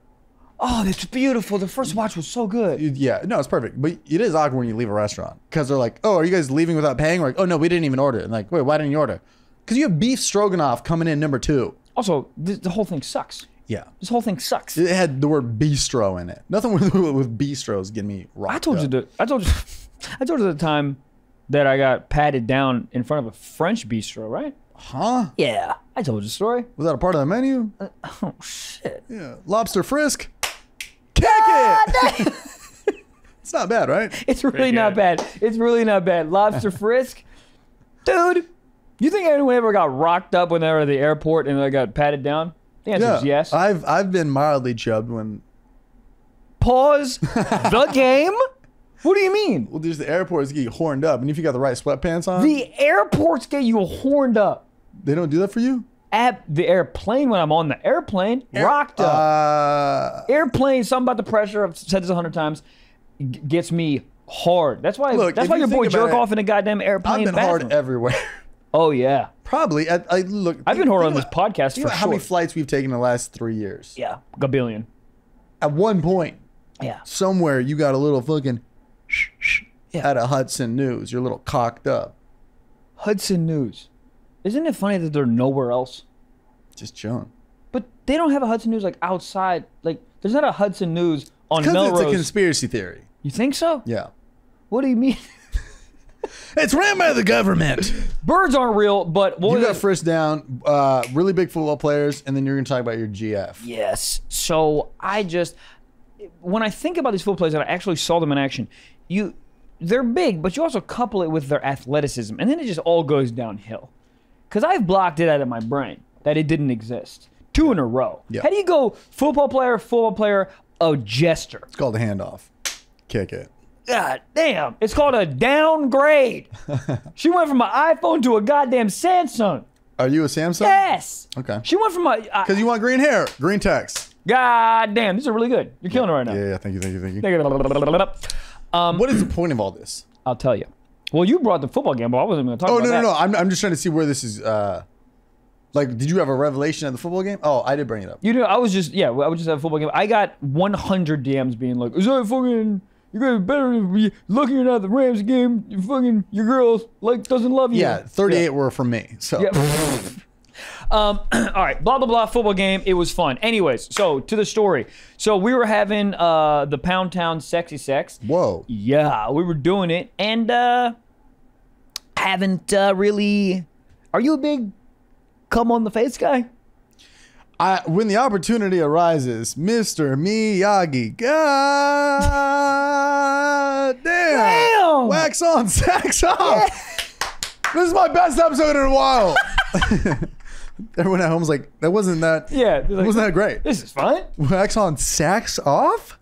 Speaker 2: Oh, that's beautiful. The first watch was so good.
Speaker 1: Yeah, no, it's perfect. But it is awkward when you leave a restaurant because they're like, "Oh, are you guys leaving without paying?" Or like, "Oh no, we didn't even order." And like, wait, why didn't you order? Because you have beef stroganoff coming in number two.
Speaker 2: Also, th- the whole thing sucks.
Speaker 1: Yeah.
Speaker 2: This whole thing sucks.
Speaker 1: It had the word bistro in it. Nothing with, with bistros getting me rocked
Speaker 2: I told you
Speaker 1: up.
Speaker 2: the I told you I told you the time that I got patted down in front of a French bistro, right?
Speaker 1: Huh?
Speaker 2: Yeah, I told you the story.
Speaker 1: Was that a part of the menu?
Speaker 2: Uh, oh shit!
Speaker 1: Yeah. Lobster frisk. Kick it! Ah, it's not bad, right?
Speaker 2: It's really not bad. It's really not bad. Lobster frisk, dude. You think anyone ever got rocked up when they were at the airport and they got patted down? The answer
Speaker 1: Yeah.
Speaker 2: is yes.
Speaker 1: I've I've been mildly chubbed when
Speaker 2: Pause the game. What do you mean?
Speaker 1: well, there's the airports get you horned up, and if you got the right sweatpants on,
Speaker 2: The airports get you horned up.
Speaker 1: they don't do that for you.
Speaker 2: At the airplane, when I'm on the airplane, rocked up.
Speaker 1: Uh,
Speaker 2: airplane, something about the pressure. I've said this a hundred times. Gets me hard. That's why.
Speaker 1: Look,
Speaker 2: that's why
Speaker 1: you
Speaker 2: your boy jerk
Speaker 1: it,
Speaker 2: off in a goddamn airplane
Speaker 1: I've been
Speaker 2: bathroom.
Speaker 1: hard everywhere.
Speaker 2: oh yeah,
Speaker 1: Probably. I, I look.
Speaker 2: I've been hard on this podcast for
Speaker 1: about how many flights we've taken in the last three years.
Speaker 2: yeah, a billion.
Speaker 1: At one point,
Speaker 2: Yeah,
Speaker 1: somewhere you got a little fucking
Speaker 2: Yeah.
Speaker 1: at a Hudson News. You're a little cocked up,
Speaker 2: Hudson News. Isn't it funny that they're nowhere else?
Speaker 1: just chilling.
Speaker 2: But they don't have a Hudson News like outside. Like there's not a Hudson News on
Speaker 1: Because
Speaker 2: Melrose.
Speaker 1: it's a conspiracy theory.
Speaker 2: you think so?
Speaker 1: Yeah.
Speaker 2: What do you mean?
Speaker 1: It's ran by the government.
Speaker 2: Birds aren't real, but what
Speaker 1: You got
Speaker 2: it?
Speaker 1: first down, uh, really big football players, and then you're going to talk about your GF.
Speaker 2: Yes. So I just when I think about these football players and I actually saw them in action, you they're big, but you also couple it with their athleticism, and then it just all goes downhill. Because I've blocked it out of my brain that it didn't exist. Two in a row.
Speaker 1: Yeah.
Speaker 2: How do you go football player, football player, a jester?
Speaker 1: It's called a handoff. Kick it.
Speaker 2: God damn. It's called a downgrade. she went from an iPhone to a goddamn Samsung.
Speaker 1: Are you a Samsung?
Speaker 2: Yes.
Speaker 1: Okay.
Speaker 2: She went from a. Uh,
Speaker 1: Because you want green hair, green text.
Speaker 2: God damn, these are really good. You're killing it right now.
Speaker 1: Yeah, yeah. Thank you, thank you, thank you.
Speaker 2: Um,
Speaker 1: What is the point of all this?
Speaker 2: I'll tell you. Well, you brought the football game, but I wasn't going to talk
Speaker 1: Oh
Speaker 2: about
Speaker 1: no, no,
Speaker 2: that.
Speaker 1: no. I'm, I'm just trying to see where this is. Uh, like, did you have a revelation at the football game? Oh, I did bring it up.
Speaker 2: You know, I was just yeah, I was just at a football game. I got 100 DMs being like, "Is that fucking? You guys better be looking at the Rams game. You fucking your girls like doesn't love you."
Speaker 1: Yeah, 38 were from me. So
Speaker 2: Yeah. um, all right, blah blah blah. Football game. It was fun. Anyways, so to the story. So we were having uh the Pound Town Sexy Sex.
Speaker 1: whoa.
Speaker 2: Yeah, we were doing it, and uh haven't uh, really. Are you a big come on the face guy?
Speaker 1: I, when the opportunity arises, Mr. Miyagi, God damn,
Speaker 2: Damn!
Speaker 1: wax on, sax off. This is my best episode in a while. Everyone at home's like, that wasn't that.
Speaker 2: Yeah, like,
Speaker 1: wasn't that great?
Speaker 2: This is fun.
Speaker 1: Wax on, sax off.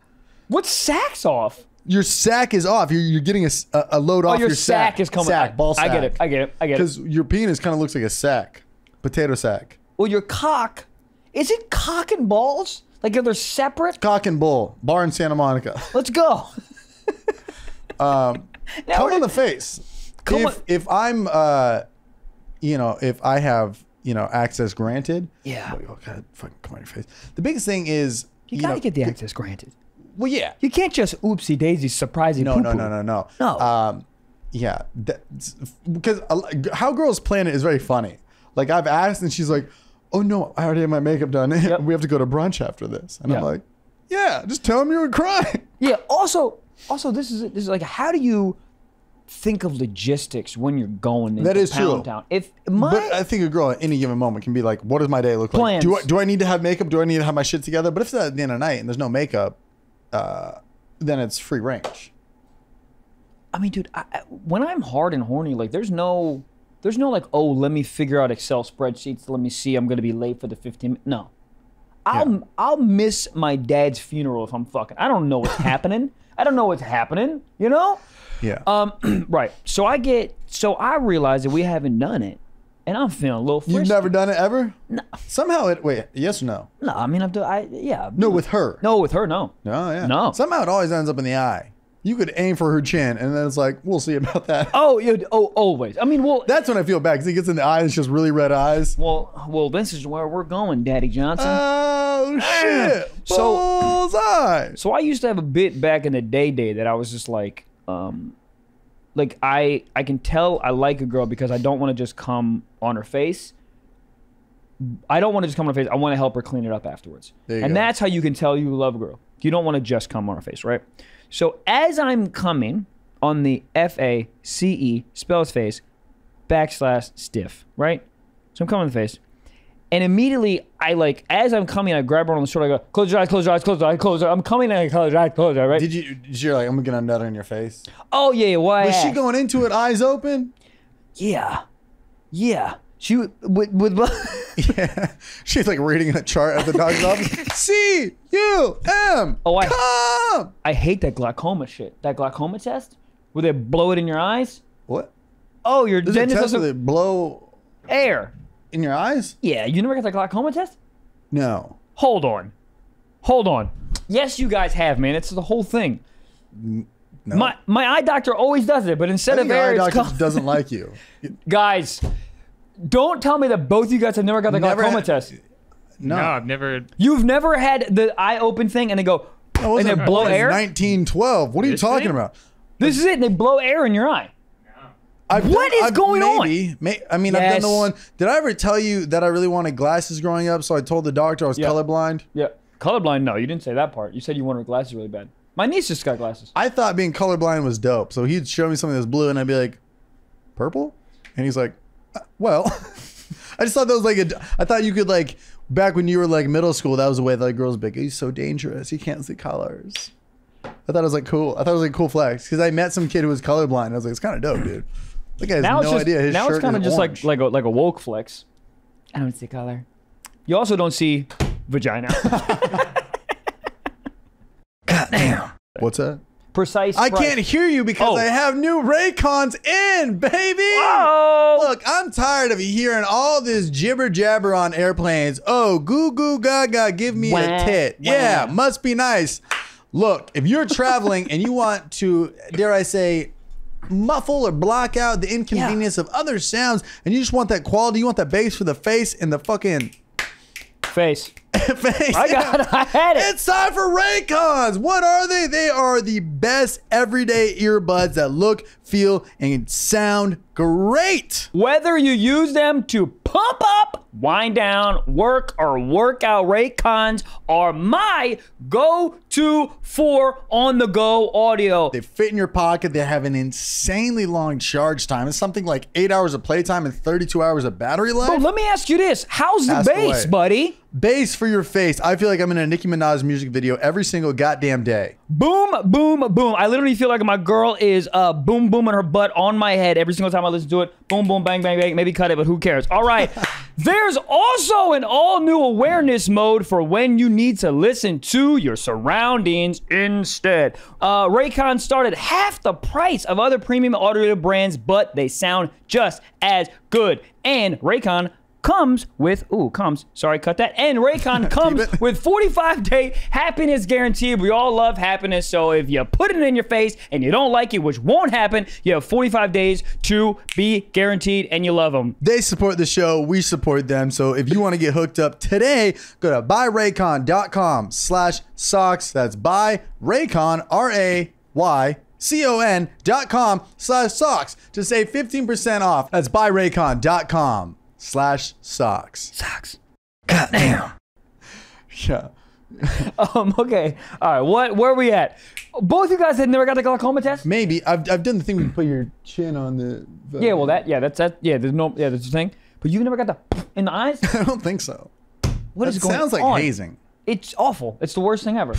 Speaker 2: What's sax off?
Speaker 1: Your sack is off. You're, you're getting a load
Speaker 2: Oh,
Speaker 1: off
Speaker 2: your, sack.
Speaker 1: your,
Speaker 2: sack, is coming.
Speaker 1: Sack, ball sack.
Speaker 2: I get it. I get it. I get it.
Speaker 1: Because your penis kind of looks like a sack, potato sack,
Speaker 2: Well, your cock. Is it cock and balls? Like are they separate?
Speaker 1: cock and bull, bar in Santa Monica.
Speaker 2: Let's go.
Speaker 1: Um,
Speaker 2: Now
Speaker 1: come on the face.
Speaker 2: Come
Speaker 1: if
Speaker 2: on-
Speaker 1: if I'm, uh, you know, if I have, you know, access granted.
Speaker 2: Yeah.
Speaker 1: Oh God, fucking come on your face. The biggest thing is
Speaker 2: You gotta
Speaker 1: know,
Speaker 2: get the access granted.
Speaker 1: Well, yeah.
Speaker 2: You can't just oopsie daisy surprising.
Speaker 1: No, no, no, no, no.
Speaker 2: No.
Speaker 1: Um, yeah, because a- how girls plan it is very funny. Like I've asked, and she's like, "Oh no, I already have my makeup done.
Speaker 2: Yep.
Speaker 1: we have to go to brunch after this." And I'm like, "Yeah, just tell them you were crying."
Speaker 2: Yeah. Also, Also, this is this is like how do you think of logistics when you're going into
Speaker 1: That is
Speaker 2: Pound
Speaker 1: true.
Speaker 2: Town? If my
Speaker 1: But I think a girl at any given moment can be like, "What does my day look like? Do I do I need to have makeup? Do I need to have my shit together?" But if it's at the end of the night and there's no makeup, uh, then it's free range.
Speaker 2: I mean, dude, I- when I'm hard and horny, like there's no, there's no like, oh, let me figure out Excel spreadsheets. Let me see, I'm gonna be late for the 15. No, I'll I'll miss my dad's funeral if I'm fucking. I don't know what's happening. I don't know what's happening. You know?
Speaker 1: Yeah.
Speaker 2: Um, right. So I get, so I realize that we haven't done it, and I'm feeling a little. Frisky.
Speaker 1: You've never done it ever? No. Somehow it. Wait. Yes or no?
Speaker 2: No, I mean I've done. I yeah.
Speaker 1: No, with her.
Speaker 2: No, with her, no.
Speaker 1: No. Yeah.
Speaker 2: No.
Speaker 1: Somehow it always ends up in the eye. You could aim for her chin, and then it's like, we'll see about that.
Speaker 2: Oh, yeah, oh, always. I mean, well,
Speaker 1: That's when I feel bad because he gets in the eyes, it's just really red eyes.
Speaker 2: well, well. This is where we're going, Daddy Johnson.
Speaker 1: Oh shit!
Speaker 2: So-
Speaker 1: Bullseye.
Speaker 2: So I used to have a bit back in the day day that I was just like, um, like I I can tell I like a girl because I don't want to just come on her face. I don't want to just come on her face. I want to help her clean it up afterwards.
Speaker 1: There you
Speaker 2: and
Speaker 1: go.
Speaker 2: that's how you can tell you love a girl. You don't want to just come on her face, right? So as I'm coming on the F A C E spells face backslash stiff, right? So I'm coming on the face. And immediately, I like, as I'm coming, I grab her on the shoulder. I go, close your eyes, close your eyes, close your eyes, close your eyes. I'm coming and I close your eyes, close your eyes, right?
Speaker 1: Did you? Did you like? I'm gonna nut in your face.
Speaker 2: oh, yeah, yeah. Why?
Speaker 1: Was she going into it eyes open?
Speaker 2: Yeah. Yeah. She would, with, with
Speaker 1: Yeah. She's like reading a chart at the doctor's office. C U M.
Speaker 2: Oh, I-
Speaker 1: come.
Speaker 2: I hate that glaucoma shit. That glaucoma test where they blow it in your eyes.
Speaker 1: What?
Speaker 2: Oh, your
Speaker 1: it
Speaker 2: dentist
Speaker 1: test
Speaker 2: doesn't
Speaker 1: with it blow
Speaker 2: air.
Speaker 1: in your eyes?
Speaker 2: Yeah, you never got that glaucoma test?
Speaker 1: No.
Speaker 2: Hold on. Hold on. Yes, you guys have, man. It's the whole thing.
Speaker 1: No.
Speaker 2: My my eye doctor always does it, but instead of
Speaker 1: your eye
Speaker 2: air, it's
Speaker 1: doctor doesn't like you.
Speaker 2: guys. Don't tell me that both of you guys have never got the
Speaker 1: Never
Speaker 2: glaucoma
Speaker 1: had-
Speaker 2: test.
Speaker 1: No.
Speaker 3: No, I've never.
Speaker 2: You've never had the eye open thing and they go
Speaker 1: That
Speaker 2: and they blow air.
Speaker 1: 1912. What are you
Speaker 3: This
Speaker 1: talking
Speaker 3: thing?
Speaker 1: about?
Speaker 2: This is it. And they blow air in your eye.
Speaker 1: I've
Speaker 2: What is going on?
Speaker 1: maybe, May, I mean, I've done the one. Did I ever tell you that I really wanted glasses growing up? So I told the doctor I was
Speaker 2: Yeah.
Speaker 1: colorblind.
Speaker 2: Yeah. Colorblind? No, you didn't say that part. You said you wanted glasses really bad. My niece just got glasses.
Speaker 1: I thought being colorblind was dope. So he'd show me something that's blue, and I'd be like, "Purple," and he's like, "Uh, "Well." I just thought that was like a. I thought you could like back when you were like middle school. That was the way that like, girls would be like, "He's so dangerous. He can't see colors." I thought it was like cool. I thought it was like cool flex because I met some kid who was colorblind. I was like, "It's kind of dope, dude." That guy has
Speaker 2: Now
Speaker 1: no
Speaker 2: it's just
Speaker 1: idea. His
Speaker 2: now it's kind of just like
Speaker 1: orange.
Speaker 2: like a like a woke flex. I don't see color. You also don't see vagina. God damn.
Speaker 1: What's that?
Speaker 2: Precise.
Speaker 1: I
Speaker 2: price.
Speaker 1: can't hear you because
Speaker 2: Oh.
Speaker 1: I have new Raycons in, baby.
Speaker 2: Oh,
Speaker 1: Look, I'm tired of hearing all this jibber jabber on airplanes. Oh, goo goo gaga, give me
Speaker 2: Wah,
Speaker 1: a tit.
Speaker 2: wah.
Speaker 1: Yeah, must be nice. Look, if you're traveling and you want to, dare I say, muffle or block out the inconvenience of other sounds, and you just want that quality, you want that bass for the face and the fucking
Speaker 2: face. I got it. I had it.
Speaker 1: It's time for Raycons. What are they? They are the best everyday earbuds that look, feel, and sound great.
Speaker 2: Whether you use them to pump up, wind down, work, or work out, Raycons are my go-to for on-the-go audio.
Speaker 1: They fit in your pocket. They have an insanely long charge time. It's something like eight hours of playtime and 32 hours of battery life.
Speaker 2: But let me ask you this: How's the
Speaker 1: Ask
Speaker 2: bass,
Speaker 1: away.
Speaker 2: buddy?
Speaker 1: Bass for your face. I feel like I'm in a Nicki Minaj music video every single goddamn day.
Speaker 2: Boom, boom, boom. I literally feel like my girl is uh, boom, booming her butt on my head every single time I listen to it. Boom, boom, bang, bang, bang. Maybe cut it, but who cares? All right. There's also an all new awareness mode for when you need to listen to your surroundings instead. Uh, Raycon started half the price of other premium audio brands, but they sound just as good. And Raycon comes with ooh comes sorry cut that and Raycon comes with 45 day happiness guarantee we all love happiness so if you put it in your face and you don't like it which won't happen you have 45 days to be guaranteed and you love them
Speaker 1: They support the show. We support them. So if you want to get hooked up today, go to buyraycon.com slash socks. That's buyraycon, R-A-Y, C-O-N dot com slash socks to save 15% off. That's buyraycon.com slash socks.
Speaker 2: sucks
Speaker 1: Yeah.
Speaker 2: um, okay. All right. What? Where are we at? Both you guys had never got the glaucoma test.
Speaker 1: Maybe I've, I've done the thing where you put your chin on the.
Speaker 2: Yeah. Well, that. Yeah. That's that. Yeah. There's no. Yeah. That's the thing. But you've never got the in the eyes.
Speaker 1: I don't think so.
Speaker 2: What is
Speaker 1: It
Speaker 2: going
Speaker 1: sounds like
Speaker 2: on?
Speaker 1: hazing.
Speaker 2: It's awful. It's the worst thing ever.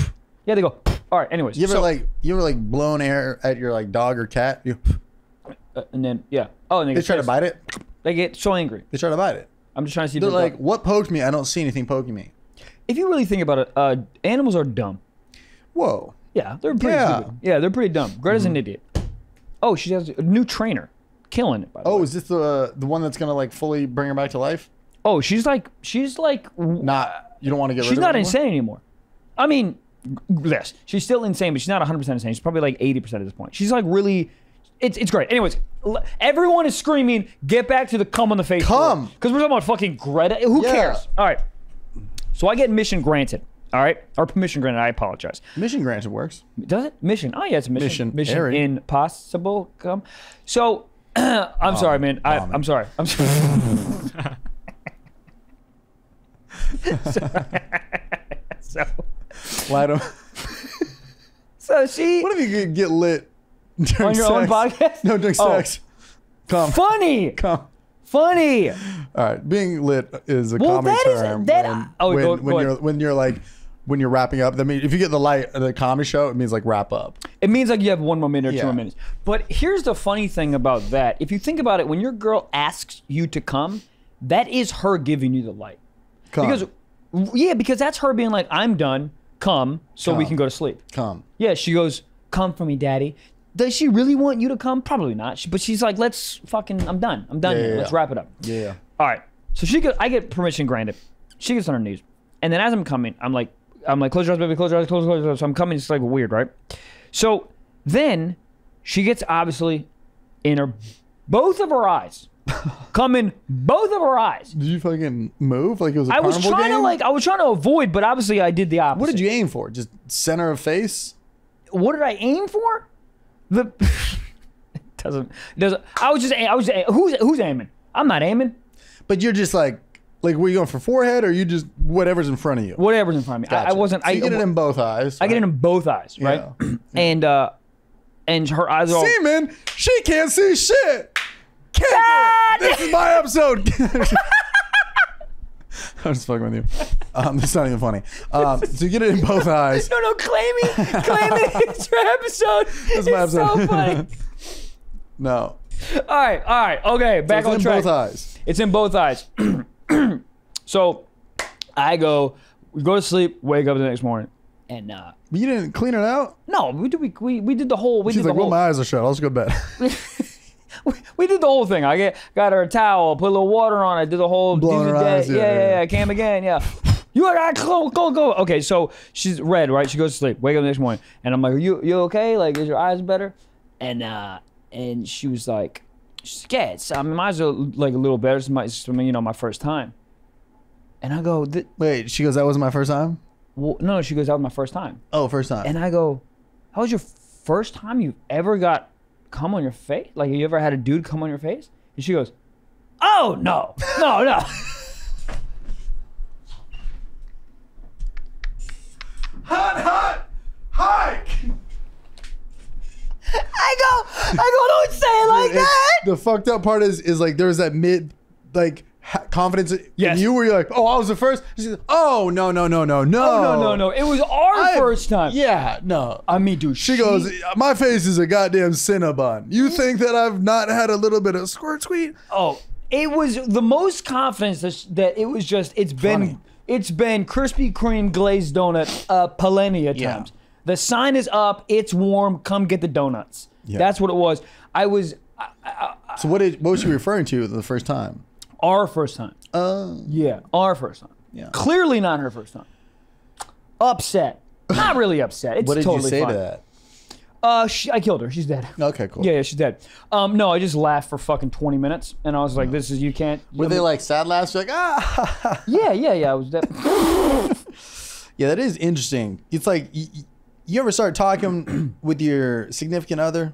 Speaker 2: Yeah. They go. All right. Anyways.
Speaker 1: You ever
Speaker 2: so-
Speaker 1: like you ever like blown air at your like dog or cat? You,
Speaker 2: uh, and then yeah. Oh, and they,
Speaker 1: they try to bite it.
Speaker 2: They get so angry.
Speaker 1: They try to bite it.
Speaker 2: I'm just trying to see.
Speaker 1: They're like, "What poked me? I don't see anything poking me."
Speaker 2: if you really think about it, uh, animals are dumb.
Speaker 1: Whoa.
Speaker 2: Yeah, they're pretty
Speaker 1: Yeah.
Speaker 2: stupid. Yeah, they're pretty dumb. Greta's an idiot. Oh, she has a new trainer, killing it. By the
Speaker 1: Oh,
Speaker 2: way.
Speaker 1: is this the the one that's gonna like fully bring her back to life?
Speaker 2: oh, she's like, she's like,
Speaker 1: Not. You don't want to get rid
Speaker 2: she's
Speaker 1: of her
Speaker 2: not
Speaker 1: anymore?
Speaker 2: insane anymore. I mean, yes, she's still insane, but she's not 100 percent insane. She's probably like 80 percent at this point. She's like really, it's it's great. Anyways, everyone is screaming, "Get back to the cum on the face!"
Speaker 1: Cum.
Speaker 2: because we're talking about fucking Greta. Who
Speaker 1: Yeah.
Speaker 2: cares? All right, so I get mission granted. All right, or permission granted. I apologize.
Speaker 1: Mission granted works.
Speaker 2: Does it? Mission. Oh yeah, it's mission.
Speaker 1: Mission
Speaker 2: Mission
Speaker 1: airy.
Speaker 2: impossible. Come. So, I'm sorry, man. I. I'm sorry. I'm sorry. so,
Speaker 1: Why don't?
Speaker 2: so she
Speaker 1: What if you could get lit during
Speaker 2: on your
Speaker 1: sex?
Speaker 2: own podcast.
Speaker 1: No, during
Speaker 2: Oh.
Speaker 1: sex. Come,
Speaker 2: Funny,
Speaker 1: come.
Speaker 2: funny.
Speaker 1: All right, being lit is a
Speaker 2: Well,
Speaker 1: common
Speaker 2: that is-
Speaker 1: term.
Speaker 2: that-
Speaker 1: when,
Speaker 2: oh,
Speaker 1: when,
Speaker 2: go-
Speaker 1: when
Speaker 2: go
Speaker 1: you're
Speaker 2: ahead.
Speaker 1: when you're like when you're wrapping up. I mean, if you get the light the comedy show, it means like wrap up.
Speaker 2: It means like you have one more minute or two
Speaker 1: Yeah.
Speaker 2: more minutes. But here's the funny thing about that. If you think about it, when your girl asks you to come, that is her giving you the light.
Speaker 1: Come,
Speaker 2: Because yeah, because that's her being like, I'm done. Come, so we can go to sleep.
Speaker 1: come.
Speaker 2: Yeah, she goes, "Come for me, daddy." Does she really want you to come? Probably not. But she's like, "Let's fucking, I'm done. I'm done
Speaker 1: Yeah,
Speaker 2: Let's wrap it up."
Speaker 1: Yeah.
Speaker 2: All right. So she get, I get permission granted. She gets on her knees, and then as I'm coming, I'm like, I'm like, close your eyes, baby, close your eyes, close, close, close. So I'm coming. It's like weird, right? So then she gets obviously in her both of her eyes, come in both of her eyes.
Speaker 1: Did you fucking move like it was a
Speaker 2: I was trying to like, I was trying to avoid, but obviously I did the opposite.
Speaker 1: What did you aim for? Just center of face?
Speaker 2: what did I aim for? The it doesn't it doesn't. I was just I was just, who's who's aiming? I'm not aiming.
Speaker 1: But you're just like like were you going for forehead or you just whatever's in front of you?
Speaker 2: Whatever's in front of me. I, I wasn't.
Speaker 1: So
Speaker 2: I
Speaker 1: get it in both eyes.
Speaker 2: I get it in both eyes, right?
Speaker 1: Yeah.
Speaker 2: and uh, and her eyes are all.
Speaker 1: Semen, she can't see shit. Can't This is my episode. I'm just fucking with you. Um, it's not even funny. Um, so you get it in both eyes.
Speaker 2: No, no, claim it, claim it. It's your episode.
Speaker 1: This is my
Speaker 2: it's so funny.
Speaker 1: No.
Speaker 2: All right, all right, okay, back
Speaker 1: It's
Speaker 2: on track.
Speaker 1: It's in both eyes.
Speaker 2: It's in both eyes. so I go, we go to sleep, wake up the next morning, and uh,
Speaker 1: you didn't clean it out?
Speaker 2: no, we did we, we, we did the whole we
Speaker 1: She's
Speaker 2: did
Speaker 1: like,
Speaker 2: the
Speaker 1: well,
Speaker 2: whole
Speaker 1: my eyes are shut. I'll just go to bed.
Speaker 2: we, we did the whole thing. I get got her a towel, put a little water on it, did the whole
Speaker 1: her eyes, yeah,
Speaker 2: yeah, yeah,
Speaker 1: yeah.
Speaker 2: came again, yeah. You gotta go, go, go. Okay, so she's red, right? She goes to sleep. Wake up the next morning, and I'm like, "Are you, you okay? Like, is your eyes better?" And uh, and she was like, "She's like, yeah, it's, I mean, my eyes are like a little better. It's my, it's, you know, my first time." And I go,
Speaker 1: Wait, she goes, that wasn't my first time?
Speaker 2: well, "No," she goes, "That was my first time."
Speaker 1: Oh, first time.
Speaker 2: And I go, "How was your first time you've ever got cum on your face? Like, have you ever had a dude come on your face?" And she goes, "Oh no, no, no."
Speaker 1: hot, hot, hike.
Speaker 2: I go, I go, don't say it like
Speaker 1: It's-
Speaker 2: that.
Speaker 1: The fucked up part is, is like there's that mid, like ha- confidence
Speaker 2: Yes.
Speaker 1: in you where you're like, oh, I was the first. Like, oh, no, no, no, no, no.
Speaker 2: Oh, no, no, no. It was our
Speaker 1: I-
Speaker 2: first time.
Speaker 1: Yeah, no.
Speaker 2: I mean, dude,
Speaker 1: She goes, my face is a goddamn Cinnabon. You think that I've not had a little bit of squirt sweet?
Speaker 2: Oh, it was the most confidence that, that it was just. It's been it's been Krispy Kreme glazed donut uh, plenty of
Speaker 1: Yeah.
Speaker 2: times. The sign is up. It's warm. Come get the donuts.
Speaker 1: Yeah.
Speaker 2: That's what it was. I was
Speaker 1: So what did what was she referring to the first time?
Speaker 2: Our first time.
Speaker 1: Uh,
Speaker 2: Yeah, our first time.
Speaker 1: Yeah.
Speaker 2: Clearly not her first time. Upset. Not really upset. It's
Speaker 1: what did
Speaker 2: totally
Speaker 1: you say
Speaker 2: fine.
Speaker 1: to that?
Speaker 2: Uh, she, I killed her. She's dead.
Speaker 1: Okay, cool.
Speaker 2: Yeah, yeah, she's dead. Um, no, I just laughed for fucking 20 minutes, and I was like, "This is you can't."
Speaker 1: Were they like sad laughs? You're like, ah.
Speaker 2: Yeah, yeah, yeah. I was dead.
Speaker 1: yeah, that is interesting. It's like, y- y- you ever start talking with your significant other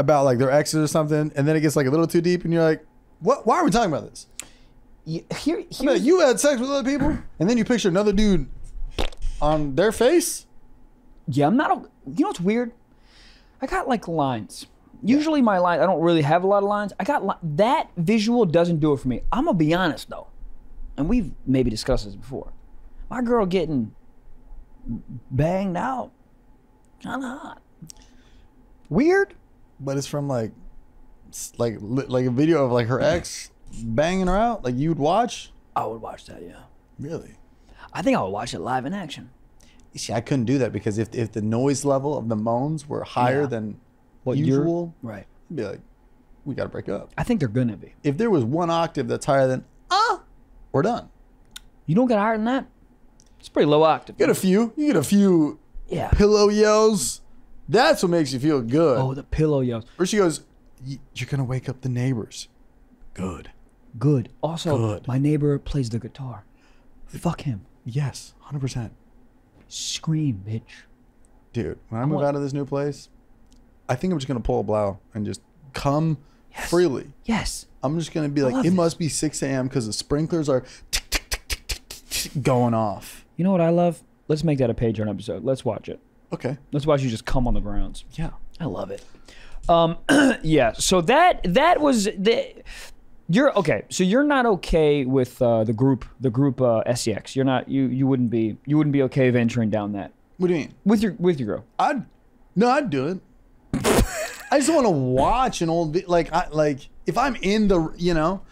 Speaker 1: about like their exes or something, and then it gets like a little too deep, and you're like, what? Why are we talking about this?
Speaker 2: Y- Here,
Speaker 1: I mean, you had sex with other people, and then you picture another dude on their face.
Speaker 2: Yeah, I'm not. A, you know what's weird? I got like lines. Usually my lines, I don't really have a lot of lines. I got li- that visual doesn't do it for me. I'm gonna be honest though, and we've maybe discussed this before. My girl getting banged out, kind of hot. Weird.
Speaker 1: But it's from like, like, li- like a video of like her ex banging her out. Like you'd watch.
Speaker 2: I would watch that. Yeah.
Speaker 1: Really?
Speaker 2: I think I would watch it live in action.
Speaker 1: See, I couldn't do that because if if the noise level of the moans were higher
Speaker 2: Yeah.
Speaker 1: than
Speaker 2: What
Speaker 1: usual,
Speaker 2: Right.
Speaker 1: I'd be like, we got to break up.
Speaker 2: I think they're gonna be.
Speaker 1: If there was one octave that's higher than ah, we're done.
Speaker 2: You don't get higher than that. It's pretty low octave.
Speaker 1: Get a few. You get a few
Speaker 2: yeah.
Speaker 1: pillow yells. That's what makes you feel good.
Speaker 2: Oh, the pillow yells.
Speaker 1: Or she goes, "Y- "You're gonna wake up the neighbors." Good.
Speaker 2: Good. Also,
Speaker 1: Good.
Speaker 2: my neighbor plays the guitar. Fuck him.
Speaker 1: Yes, hundred percent,
Speaker 2: Scream, bitch.
Speaker 1: dude. When I
Speaker 2: I'm
Speaker 1: move out of this new place, I think I'm just gonna pull a blow and just come freely.
Speaker 2: Yes.
Speaker 1: I'm just gonna be like,
Speaker 2: love
Speaker 1: it must be 6 a.m. because the sprinklers are going off.
Speaker 2: You know what I love? Let's make that a Patreon episode. Let's watch it.
Speaker 1: Okay.
Speaker 2: Let's watch you just come on the grounds.
Speaker 1: Yeah.
Speaker 2: I love it. Um, yeah. So that that was the. You're okay. So you're not okay with uh, the group, the group uh, SEX. You're not. You you wouldn't be. You wouldn't be okay venturing down that
Speaker 1: What do you mean?
Speaker 2: with your with your girl.
Speaker 1: I'd no, I'd do it. I just want to watch an old vi- like I like if I'm in the you know,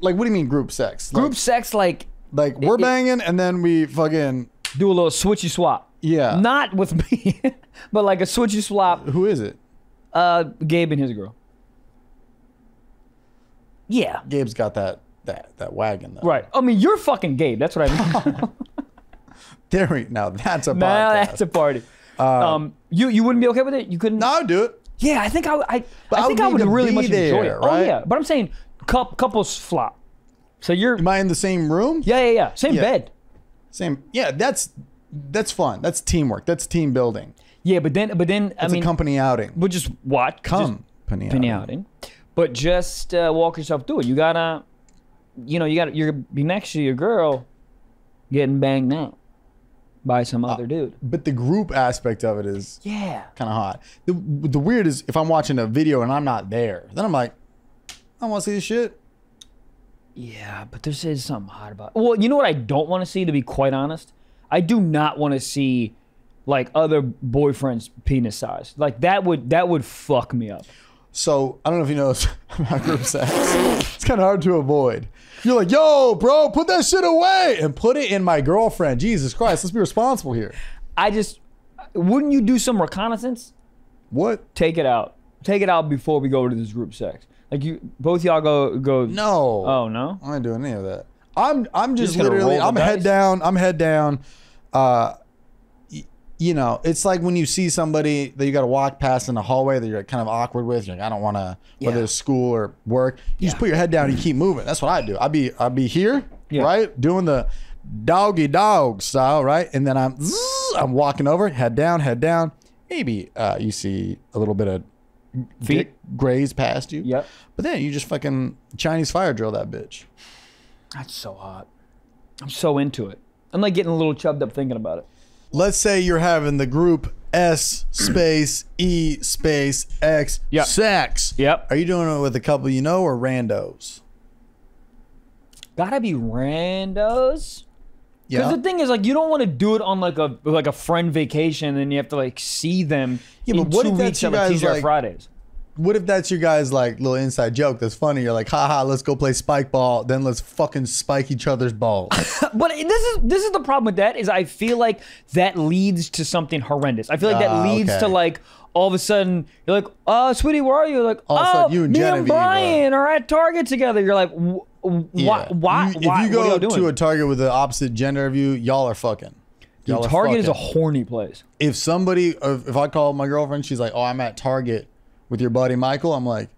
Speaker 1: like what do you mean group sex?
Speaker 2: Group sex, like
Speaker 1: like we're banging and then we fucking
Speaker 2: do a little switchy swap.
Speaker 1: yeah.
Speaker 2: Not with me, but like a switchy swap.
Speaker 1: Who is it?
Speaker 2: Uh, Gabe and his girl. Yeah.
Speaker 1: Gabe's got that that that wagon though.
Speaker 2: Right. I mean, you're fucking Gabe. That's what I mean.
Speaker 1: There we now that's a
Speaker 2: now
Speaker 1: podcast.
Speaker 2: that's a party. um, you you wouldn't be okay with it? You couldn't?
Speaker 1: no, I'd do it.
Speaker 2: Yeah, I think I would- I,
Speaker 1: But
Speaker 2: I
Speaker 1: I
Speaker 2: think
Speaker 1: would
Speaker 2: I would really
Speaker 1: be
Speaker 2: much enjoy
Speaker 1: there,
Speaker 2: it. Oh yeah, but I'm saying cou- couples flop. So you're
Speaker 1: Am I in the same room?
Speaker 2: yeah yeah yeah same
Speaker 1: Yeah.
Speaker 2: bed.
Speaker 1: Same. Yeah, that's that's fun. That's teamwork. That's team building.
Speaker 2: Yeah, but then but then I
Speaker 1: It's
Speaker 2: mean
Speaker 1: a company outing.
Speaker 2: we'll just what?
Speaker 1: Come,
Speaker 2: just
Speaker 1: outing.
Speaker 2: outing, but just uh, walk yourself through it. You gotta, you know, you gotta you're be next to your girl, getting banged out by some
Speaker 1: Uh,
Speaker 2: other dude.
Speaker 1: But the group aspect of it is
Speaker 2: Yeah.
Speaker 1: kind of hot. The the weird is if I'm watching a video and I'm not there, then I'm like, I want to see this shit.
Speaker 2: Yeah, but there is something hot about. Well, you know what I don't want to see, to be quite honest. I do not want to see like other boyfriends' penis size. Like that would that would fuck me up.
Speaker 1: So I don't know if you know about group sex. It's kind of hard to avoid. You're like, yo, bro, put that shit away and put it in my girlfriend. Jesus Christ, let's be responsible here.
Speaker 2: I just wouldn't you do some reconnaissance?
Speaker 1: What?
Speaker 2: Take it out. Take it out before we go to this group sex. Like you, both y'all go go.
Speaker 1: No.
Speaker 2: Oh no.
Speaker 1: I'm not doing any of that. I'm I'm just,
Speaker 2: just
Speaker 1: literally I'm head
Speaker 2: dice?
Speaker 1: down. I'm head down. Uh, you know, it's like when you see somebody that you got to walk past in the hallway that you're kind of awkward with. You're like, I don't want to, whether
Speaker 2: Yeah.
Speaker 1: it's school or work. You just put your head down and you keep moving. That's what I do. I'd be I'd be here,
Speaker 2: Yeah.
Speaker 1: right, doing the doggy dog style, right, and then I'm zzz, I'm walking over, head down, head down. Maybe uh, you see a little bit of
Speaker 2: Feet.
Speaker 1: graze past you.
Speaker 2: Yep.
Speaker 1: But then you just fucking Chinese fire drill that bitch.
Speaker 2: That's so hot. I'm so into it. I'm like getting a little chubbed up thinking about it.
Speaker 1: Let's say you're having the group S space E space X
Speaker 2: Yeah.
Speaker 1: sex.
Speaker 2: Yep.
Speaker 1: Are you doing it with a couple you know or randos?
Speaker 2: Gotta be randos. Yeah. Because
Speaker 1: Yeah.
Speaker 2: the thing is, like, you don't want to do it on like a like a friend vacation, and you have to like see them
Speaker 1: Yeah,
Speaker 2: in
Speaker 1: but what
Speaker 2: two
Speaker 1: if that's
Speaker 2: weeks
Speaker 1: you
Speaker 2: like
Speaker 1: guys,
Speaker 2: TGI
Speaker 1: like-
Speaker 2: Fridays.
Speaker 1: What if that's your guys' like little inside joke that's funny? You're like, haha, let's go play spike ball, then let's fucking spike each other's balls.
Speaker 2: But this is this is the problem with that is I feel like that leads to something horrendous. I feel like that
Speaker 1: Ah,
Speaker 2: leads
Speaker 1: okay.
Speaker 2: to like all of a sudden you're like, uh, sweetie, where are you? Like,
Speaker 1: All
Speaker 2: oh,
Speaker 1: sudden you and
Speaker 2: me
Speaker 1: Genevieve
Speaker 2: and Brian are at Target together. You're like, wh- wh- why? Why?
Speaker 1: You- if
Speaker 2: why
Speaker 1: you
Speaker 2: what
Speaker 1: go
Speaker 2: are y'all doing?
Speaker 1: to a Target with the opposite gender of you, y'all are fucking.
Speaker 2: Dude, Target is a horny place.
Speaker 1: if somebody if if I call my girlfriend, she's like, "Oh, I'm at Target with your buddy Michael." I'm like,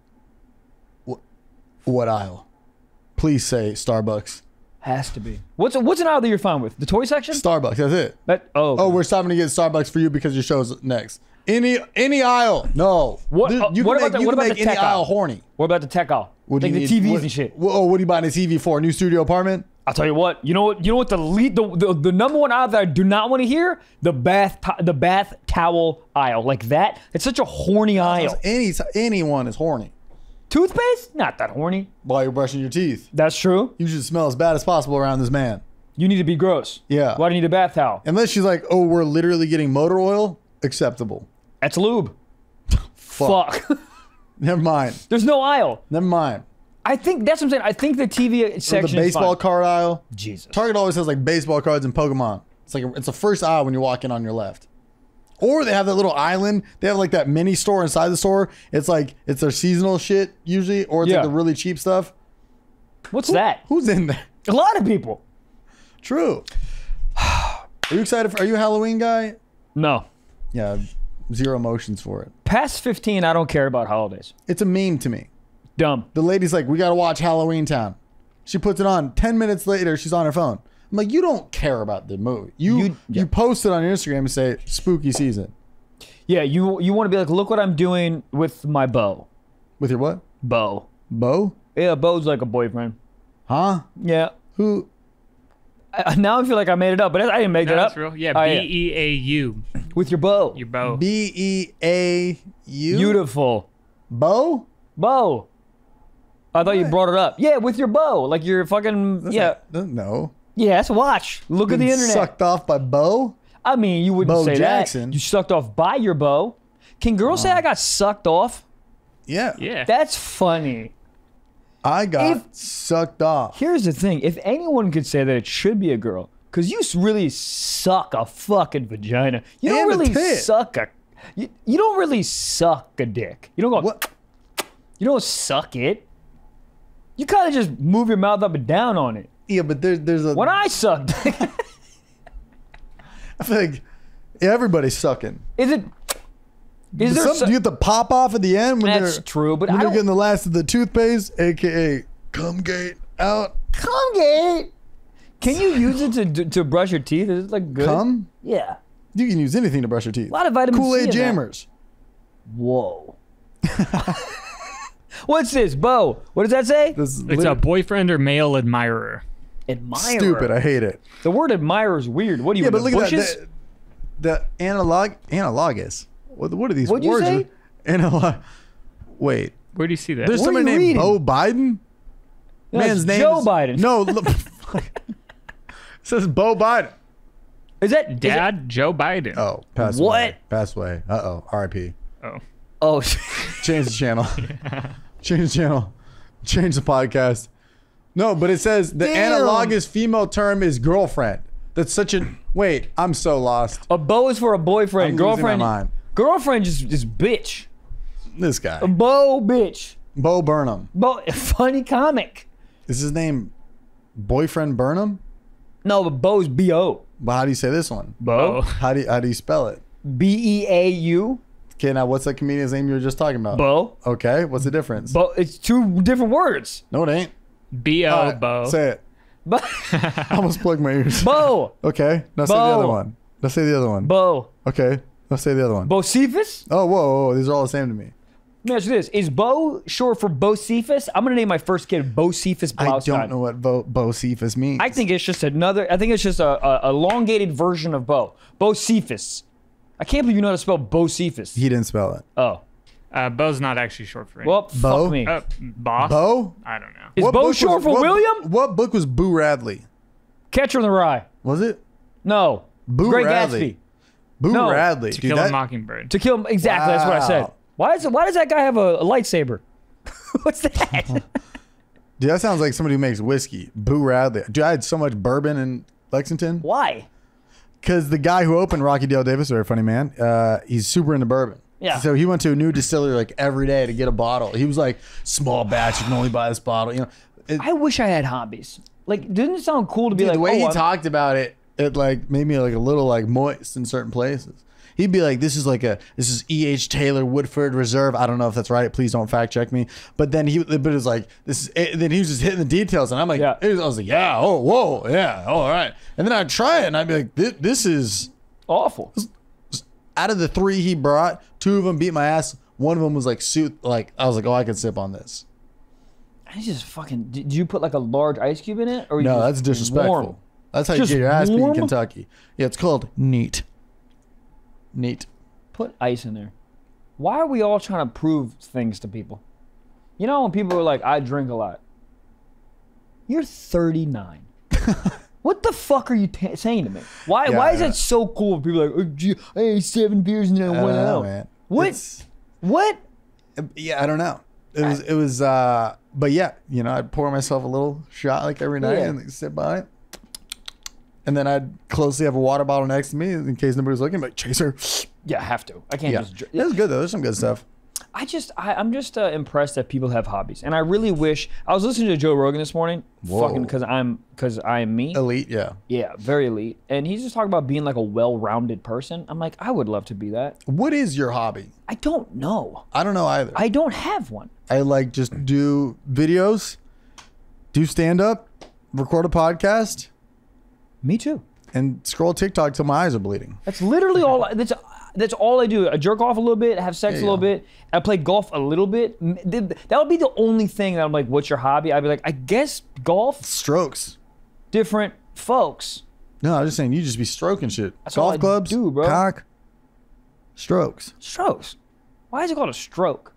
Speaker 1: "What? Aisle? Please say Starbucks.
Speaker 2: Has to be. What's what's an aisle that you're fine with? The toy section?
Speaker 1: Starbucks. That's it.
Speaker 2: That oh
Speaker 1: Oh, we're stopping to get Starbucks for you because your show's next. Any any aisle? No.
Speaker 2: What- uh,
Speaker 1: you
Speaker 2: what
Speaker 1: can
Speaker 2: about
Speaker 1: make,
Speaker 2: the-
Speaker 1: you
Speaker 2: what about
Speaker 1: make
Speaker 2: the
Speaker 1: any
Speaker 2: tech
Speaker 1: aisle
Speaker 2: aisle?
Speaker 1: horny.
Speaker 2: What about the tech aisle?
Speaker 1: What
Speaker 2: like the
Speaker 1: need-
Speaker 2: TVs
Speaker 1: what-
Speaker 2: and shit.
Speaker 1: oh, what are you buying a TV for? A new studio apartment?
Speaker 2: I'll tell you what. You know what? You know what? The lead, the, the the number one aisle that I do not want to hear the bath to- the bath towel aisle like that. It's such a horny aisle.
Speaker 1: Any anyone is horny
Speaker 2: Toothpaste? Not that horny.
Speaker 1: while you're brushing your teeth.
Speaker 2: That's true.
Speaker 1: You should smell as bad as possible around this man.
Speaker 2: You need to be gross.
Speaker 1: Yeah.
Speaker 2: Why do you need a bath towel?
Speaker 1: Unless she's like, oh, we're literally getting motor oil, acceptable.
Speaker 2: That's lube. Fuck.
Speaker 1: Never mind.
Speaker 2: There's no aisle.
Speaker 1: Never mind.
Speaker 2: I think that's what I'm saying. I think the TV
Speaker 1: Or
Speaker 2: section
Speaker 1: the
Speaker 2: is
Speaker 1: baseball card aisle.
Speaker 2: Jesus.
Speaker 1: Target always has like baseball cards and Pokemon. It's like a, it's the first aisle when you walk in on your left. Or they have that little island. They have like that mini store inside the store. It's like it's their seasonal shit usually, or it's
Speaker 2: Yeah.
Speaker 1: like the really cheap stuff.
Speaker 2: What's that?
Speaker 1: Who's in there?
Speaker 2: A lot of people.
Speaker 1: True. Are you excited? For, are you a Halloween guy?
Speaker 2: No.
Speaker 1: Yeah, zero emotions for it.
Speaker 2: Past 15, I don't care about holidays.
Speaker 1: It's a meme to me.
Speaker 2: Dumb.
Speaker 1: The lady's like, we got to watch Halloween Town. She puts it on. 10 minutes later, she's on her phone. I'm like, you don't care about the movie. You you,
Speaker 2: You-
Speaker 1: post it on your Instagram and say, spooky season.
Speaker 2: Yeah, you you want to be like, look what I'm doing with my bow.
Speaker 1: With your what?
Speaker 2: Bow.
Speaker 1: Bow?
Speaker 2: Yeah, bow's like a boyfriend.
Speaker 1: Huh?
Speaker 2: Yeah.
Speaker 1: Who?
Speaker 2: I, now I feel like I made it up, but I didn't make
Speaker 3: No,
Speaker 2: it up.
Speaker 3: that's real. Yeah,
Speaker 2: Oh,
Speaker 3: B
Speaker 2: yeah.
Speaker 3: E A U.
Speaker 2: With your bow.
Speaker 3: Your bow.
Speaker 1: B E A U?
Speaker 2: Beautiful.
Speaker 1: Bow?
Speaker 2: Bow. I thought you brought it up. Yeah, with your bow. Like you're fucking.
Speaker 1: That's
Speaker 2: yeah.
Speaker 1: not- no.
Speaker 2: Yes, watch. Look at the internet.
Speaker 1: Sucked off by bow.
Speaker 2: I mean, you wouldn't
Speaker 1: Bo
Speaker 2: say
Speaker 1: Jackson.
Speaker 2: that. You sucked off by your bow. Can girls say I got sucked off?
Speaker 1: Yeah.
Speaker 3: Yeah.
Speaker 2: That's funny.
Speaker 1: I got
Speaker 2: If-
Speaker 1: sucked off.
Speaker 2: Here's the thing: if anyone could say that, it should be a girl, because you s- really suck a fucking vagina. You don't
Speaker 1: And a
Speaker 2: really
Speaker 1: tit.
Speaker 2: suck a. You, you don't really suck a dick. You don't go.
Speaker 1: What?
Speaker 2: You don't suck it. You kind of just move your mouth up and down on it.
Speaker 1: Yeah, but there, there's a.
Speaker 2: When I suck, dick,
Speaker 1: I feel like everybody's sucking.
Speaker 2: is it? Is there?
Speaker 1: Some,
Speaker 2: su-
Speaker 1: do you get the pop off at the end when
Speaker 2: That's
Speaker 1: you're
Speaker 2: true, but
Speaker 1: when
Speaker 2: I
Speaker 1: you're
Speaker 2: don't-
Speaker 1: getting the last of the toothpaste, aka cum gate out?
Speaker 2: gate Can you use it to, to to brush your teeth? Is it like good?
Speaker 1: Cum?
Speaker 2: Yeah.
Speaker 1: You can use anything to brush your teeth.
Speaker 2: A lot of vitamin
Speaker 1: Kool
Speaker 2: C
Speaker 1: Aid
Speaker 2: in that.
Speaker 1: jammers.
Speaker 2: Whoa. What's this, Bo? What does that say?
Speaker 1: This is
Speaker 3: It's
Speaker 1: lit-
Speaker 3: a boyfriend or male admirer.
Speaker 2: Admirer.
Speaker 1: stupid. I hate it.
Speaker 2: The word admirer is weird. What do you?
Speaker 1: Yeah,
Speaker 2: in
Speaker 1: but
Speaker 2: the
Speaker 1: look
Speaker 2: bushes?
Speaker 1: at that. The, the analog analogous. What, what are these
Speaker 2: What'd you
Speaker 1: words?
Speaker 2: say?
Speaker 1: Analog. Wait.
Speaker 3: Where do you see that?
Speaker 1: There's
Speaker 2: What are
Speaker 1: somebody named
Speaker 2: reading?
Speaker 1: Bo Biden.
Speaker 2: No,
Speaker 1: Man's name
Speaker 2: Joe
Speaker 1: is-
Speaker 2: Biden.
Speaker 1: No, look, it says Bo Biden.
Speaker 2: Is that is it-
Speaker 3: Dad, Joe Biden.
Speaker 1: Oh, passed
Speaker 2: What?
Speaker 1: away. Passed away. Uh oh. R.I.P.
Speaker 3: Oh.
Speaker 2: Oh,
Speaker 1: Change the channel. Change the channel. Change the podcast. No, but it says the
Speaker 2: Damn.
Speaker 1: analogous female term is girlfriend. That's such a wait. I'm so lost.
Speaker 2: a Bo is for a boyfriend.
Speaker 1: I'm
Speaker 2: girlfriend. Girlfriend just is bitch.
Speaker 1: This guy, A
Speaker 2: Bo bitch.
Speaker 1: Bo Burnham.
Speaker 2: Bo funny comic.
Speaker 1: Is his name boyfriend Burnham?
Speaker 2: No, but Bo's B O.
Speaker 1: But how do you say this one?
Speaker 2: Bo.
Speaker 1: How do you, how do you spell it?
Speaker 2: B E A U.
Speaker 1: Okay, now what's that comedian's name you were just talking about?
Speaker 2: Bo.
Speaker 1: Okay, what's the difference?
Speaker 2: Bo. It's two different words.
Speaker 1: No, it ain't.
Speaker 3: B O
Speaker 1: Alright,
Speaker 3: Bo.
Speaker 1: Say it.
Speaker 2: Bo.
Speaker 1: I almost plugged my ears.
Speaker 2: Bo.
Speaker 1: Okay, now say the other one. Let's say the other one.
Speaker 2: Bo.
Speaker 1: Okay, let's say the other one.
Speaker 2: Bo Bocephus?
Speaker 1: Oh, whoa, whoa, whoa, these are all the same to me.
Speaker 2: Let me ask you this: Is Bo short for Bo Bocephus? I'm gonna name my first kid Bocephus
Speaker 1: I
Speaker 2: Blaustein.
Speaker 1: don't know what Bo Bocephus means.
Speaker 2: I think it's just another. I think it's just a, a elongated version of Bo. Bo Bocephus. I can't believe you know how to spell Bocephus.
Speaker 1: he didn't spell it.
Speaker 2: Oh,
Speaker 3: Uh, Bo's not actually short for it.
Speaker 2: well,
Speaker 1: Bo?
Speaker 2: fuck me.
Speaker 3: uh, boss.
Speaker 1: Bo?
Speaker 3: I don't know.
Speaker 2: Is
Speaker 1: What
Speaker 2: Bo short
Speaker 1: was-
Speaker 2: for
Speaker 1: what-
Speaker 2: William?
Speaker 1: What book was Boo Radley?
Speaker 2: Catcher in the Rye.
Speaker 1: Was it
Speaker 2: No.
Speaker 1: Boo
Speaker 2: Great
Speaker 1: Radley?
Speaker 2: Gatsby.
Speaker 1: Boo
Speaker 2: No.
Speaker 1: Radley.
Speaker 3: To
Speaker 1: Dude,
Speaker 3: Kill
Speaker 1: that,
Speaker 3: a Mockingbird.
Speaker 2: To kill. Him. Exactly. That's what I said. Why is it? Why does that guy have a, a lightsaber? What's that?
Speaker 1: dude, that sounds like somebody who makes whiskey. Boo Radley. Dude, I had so much bourbon in Lexington
Speaker 2: why?
Speaker 1: Because the guy who opened Rocky Dale Davis, very funny man, uh, he's super into bourbon.
Speaker 2: Yeah.
Speaker 1: So he went to a new distillery like every day to get a bottle. He was like, small batch, you can only buy this bottle. You know, it,
Speaker 2: I wish I had hobbies. Like, didn't it sound cool to be
Speaker 1: Dude,
Speaker 2: like,
Speaker 1: the way
Speaker 2: oh,
Speaker 1: he
Speaker 2: I'm-
Speaker 1: talked about it, it like made me like a little like moist in certain places. He'd be like, "This is like a this is E. H. Taylor Woodford Reserve. I don't know if that's right. Please don't fact check me." But then he, but it's like this. Is, then he was just hitting the details, and I'm like,
Speaker 2: Yeah.
Speaker 1: I was like, "Yeah, oh, whoa, yeah, oh, all right." And then I'd try it, and I'd be like, "This, this is
Speaker 2: awful.
Speaker 1: out of the three he brought, two of them beat my ass. One of them was like suit. Like I was like, "Oh, I can sip on this."
Speaker 2: I just fucking. Did you put like a large ice cube in it, or
Speaker 1: No, that's disrespectful.
Speaker 2: warm?
Speaker 1: That's how you
Speaker 2: Just
Speaker 1: get your ass beat in? Kentucky. Yeah, it's called neat. Neat.
Speaker 2: Put ice in there. Why are we all trying to prove things to people? You know, when people are like, "I drink a lot." You're 39. what the fuck are you ta saying to me? Why?
Speaker 1: Yeah,
Speaker 2: why is it so cool? People are like, oh, gee, I ate seven beers and then I
Speaker 1: I
Speaker 2: went out.
Speaker 1: man.
Speaker 2: What?
Speaker 1: It's-
Speaker 2: What?
Speaker 1: yeah, I don't know. It was it was uh but yeah, you know, I'd pour myself a little shot like every night
Speaker 2: Yeah.
Speaker 1: and like, sit by it. And then I'd closely have a water bottle next to me in case nobody's looking, like chaser.
Speaker 2: Yeah, I have to. I can't
Speaker 1: Yeah.
Speaker 2: just. dr-
Speaker 1: It was good though. There's some good stuff.
Speaker 2: I just, I, I'm just uh, impressed that people have hobbies, and I really wish I was listening to Joe Rogan this morning,
Speaker 1: Whoa.
Speaker 2: fucking because I'm, because I'm me.
Speaker 1: Elite, yeah.
Speaker 2: Yeah, very elite, and he's just talking about being like a well-rounded person. I'm like, I would love to be that.
Speaker 1: What is your hobby?
Speaker 2: I don't know.
Speaker 1: I don't know either. I
Speaker 2: don't have one.
Speaker 1: I like just do videos, do stand up, record a podcast,
Speaker 2: Me too.
Speaker 1: and scroll TikTok till my eyes are bleeding.
Speaker 2: That's literally all. That's that's all I do. I jerk off a little bit, have sex
Speaker 1: Yeah,
Speaker 2: a little
Speaker 1: yeah.
Speaker 2: bit. I play golf a little bit. That would be the only thing that I'm like, what's your hobby? I'd be like, I guess golf.
Speaker 1: Strokes.
Speaker 2: Different folks.
Speaker 1: No, I'm just saying you just be stroking shit.
Speaker 2: That's
Speaker 1: Golf clubs,
Speaker 2: do, bro.
Speaker 1: cock, strokes.
Speaker 2: Strokes. Why is it called a stroke?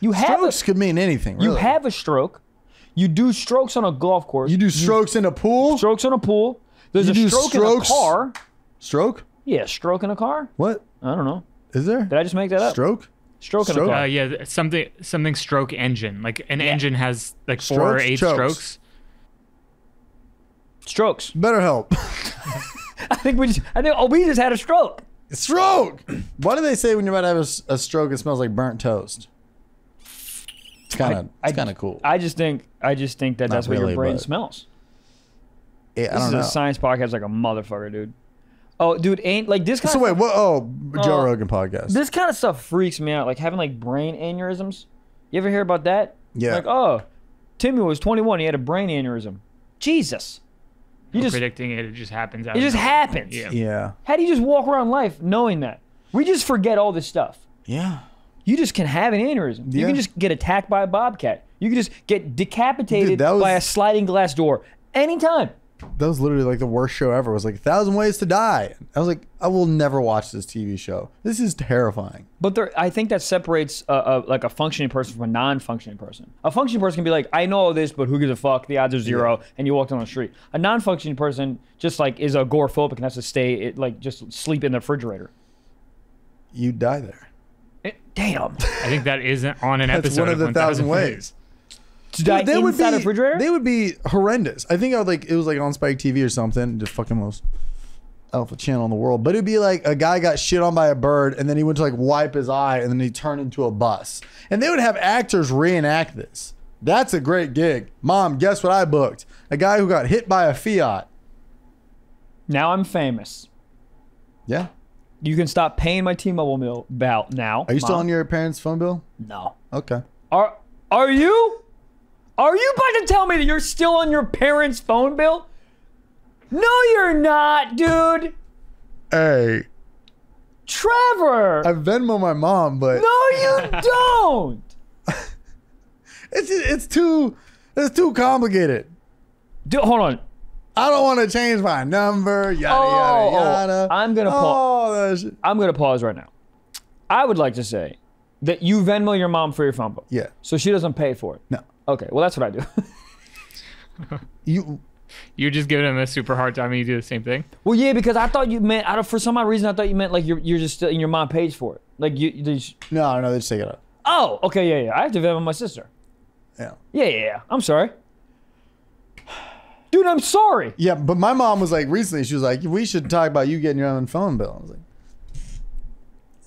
Speaker 2: You have
Speaker 1: Strokes
Speaker 2: a,
Speaker 1: could mean anything.
Speaker 2: you have a stroke. You do strokes on a golf course.
Speaker 1: you do strokes in a pool.
Speaker 2: strokes on a pool. There's
Speaker 1: You
Speaker 2: a
Speaker 1: do
Speaker 2: stroke
Speaker 1: strokes?
Speaker 2: in a car.
Speaker 1: Stroke?
Speaker 2: Yeah, stroke in a car.
Speaker 1: What
Speaker 2: I don't know.
Speaker 1: is there?
Speaker 2: Did I just make that up?
Speaker 1: Stroke?
Speaker 2: Stroke in a car.
Speaker 3: Uh, yeah, something something stroke engine. Like an engine has like four or eight
Speaker 1: Chokes.
Speaker 3: strokes.
Speaker 2: Strokes.
Speaker 1: Better help.
Speaker 2: I think we just. I think. Oh, we just had a stroke.
Speaker 1: stroke. Why do they say when you're about to have a stroke, it smells like burnt toast? It's kind of it's kind of cool.
Speaker 2: I just think. I just think that
Speaker 1: Not
Speaker 2: that's what
Speaker 1: really,
Speaker 2: your brain
Speaker 1: but-
Speaker 2: smells.
Speaker 1: Yeah, I
Speaker 2: This
Speaker 1: don't
Speaker 2: is
Speaker 1: know.
Speaker 2: a science podcast like a motherfucker, dude. Oh, dude, ain't like this kind
Speaker 1: so
Speaker 2: of
Speaker 1: wait, what? Oh, Joe
Speaker 2: Uh,
Speaker 1: Rogan podcast.
Speaker 2: this kind of stuff freaks me out. Like having like brain aneurysms. You ever hear about that?
Speaker 1: Yeah.
Speaker 2: Like, oh, Timmy was 21. He had a brain aneurysm. Jesus. You just.
Speaker 3: predicting it, it just happens. Out
Speaker 2: It
Speaker 3: of
Speaker 2: just
Speaker 3: nowhere.
Speaker 2: happens.
Speaker 3: Yeah.
Speaker 1: yeah.
Speaker 2: How do you just walk around life knowing that? We just forget all this stuff.
Speaker 1: Yeah.
Speaker 2: You just can have an aneurysm. You can just get attacked by a bobcat. You can just get decapitated
Speaker 1: Dude, that was-
Speaker 2: by a sliding glass door anytime.
Speaker 1: That was literally like the worst show ever. It was like a thousand ways to die. I was like, I will never watch this TV show. This is terrifying.
Speaker 2: But there, I think that separates a, a, like a functioning person from a non-functioning person. A functioning person can be like, I know all this, but who gives a fuck? The odds are zero, and you walk down the street. A non-functioning person just like is agoraphobic and has to stay it, like just sleep in the refrigerator.
Speaker 1: You die there.
Speaker 2: Damn.
Speaker 3: I think that isn't on an
Speaker 1: That's
Speaker 3: episode
Speaker 1: one of the
Speaker 3: 1000
Speaker 1: thousand ways.
Speaker 2: To die
Speaker 1: they would
Speaker 2: inside
Speaker 1: be
Speaker 2: a refrigerator?
Speaker 1: They would be horrendous. I think I would like it was like on Spike TV or something. Just fucking most alpha channel in the world. But it'd be like a guy got shit on by a bird, and then he went to like wipe his eye, and then he turned into a bus. And they would have actors reenact this. That's a great gig. Mom, guess what I booked? A guy who got hit by a Fiat.
Speaker 2: now I'm famous.
Speaker 1: Yeah.
Speaker 2: You can stop paying my T-Mobile bill now.
Speaker 1: Are you still on your parents' phone bill?
Speaker 2: No.
Speaker 1: Okay.
Speaker 2: Are Are you? Are you about to tell me that you're still on your parents' phone bill? No, you're not, dude.
Speaker 1: Hey,
Speaker 2: Trevor.
Speaker 1: I Venmo my mom, but
Speaker 2: no, you don't.
Speaker 1: it's it's too it's too complicated.
Speaker 2: Dude, hold on.
Speaker 1: I don't want to change my number. Yada
Speaker 2: Oh, oh,
Speaker 1: yada yada.
Speaker 2: I'm gonna pa-
Speaker 1: Oh.
Speaker 2: I'm gonna pause right now. I would like to say that you Venmo your mom for your phone bill,
Speaker 1: Yeah.
Speaker 2: so she doesn't pay for it.
Speaker 1: No.
Speaker 2: Okay, well that's what I do.
Speaker 1: You
Speaker 3: You're just giving him a super hard time, and you do the same thing.
Speaker 2: well, yeah, because I thought you meant out of for some odd reason I thought you meant like you're you're just still, and your mom pays for it. Like you, you just,
Speaker 1: no no. They just take it out.
Speaker 2: oh, okay, yeah, yeah. I have to Venmo my sister.
Speaker 1: Yeah.
Speaker 2: Yeah, yeah, yeah. I'm sorry. Dude, I'm sorry.
Speaker 1: Yeah, but my mom was like recently. She was like, "We should talk about you getting your own phone bill." I was like,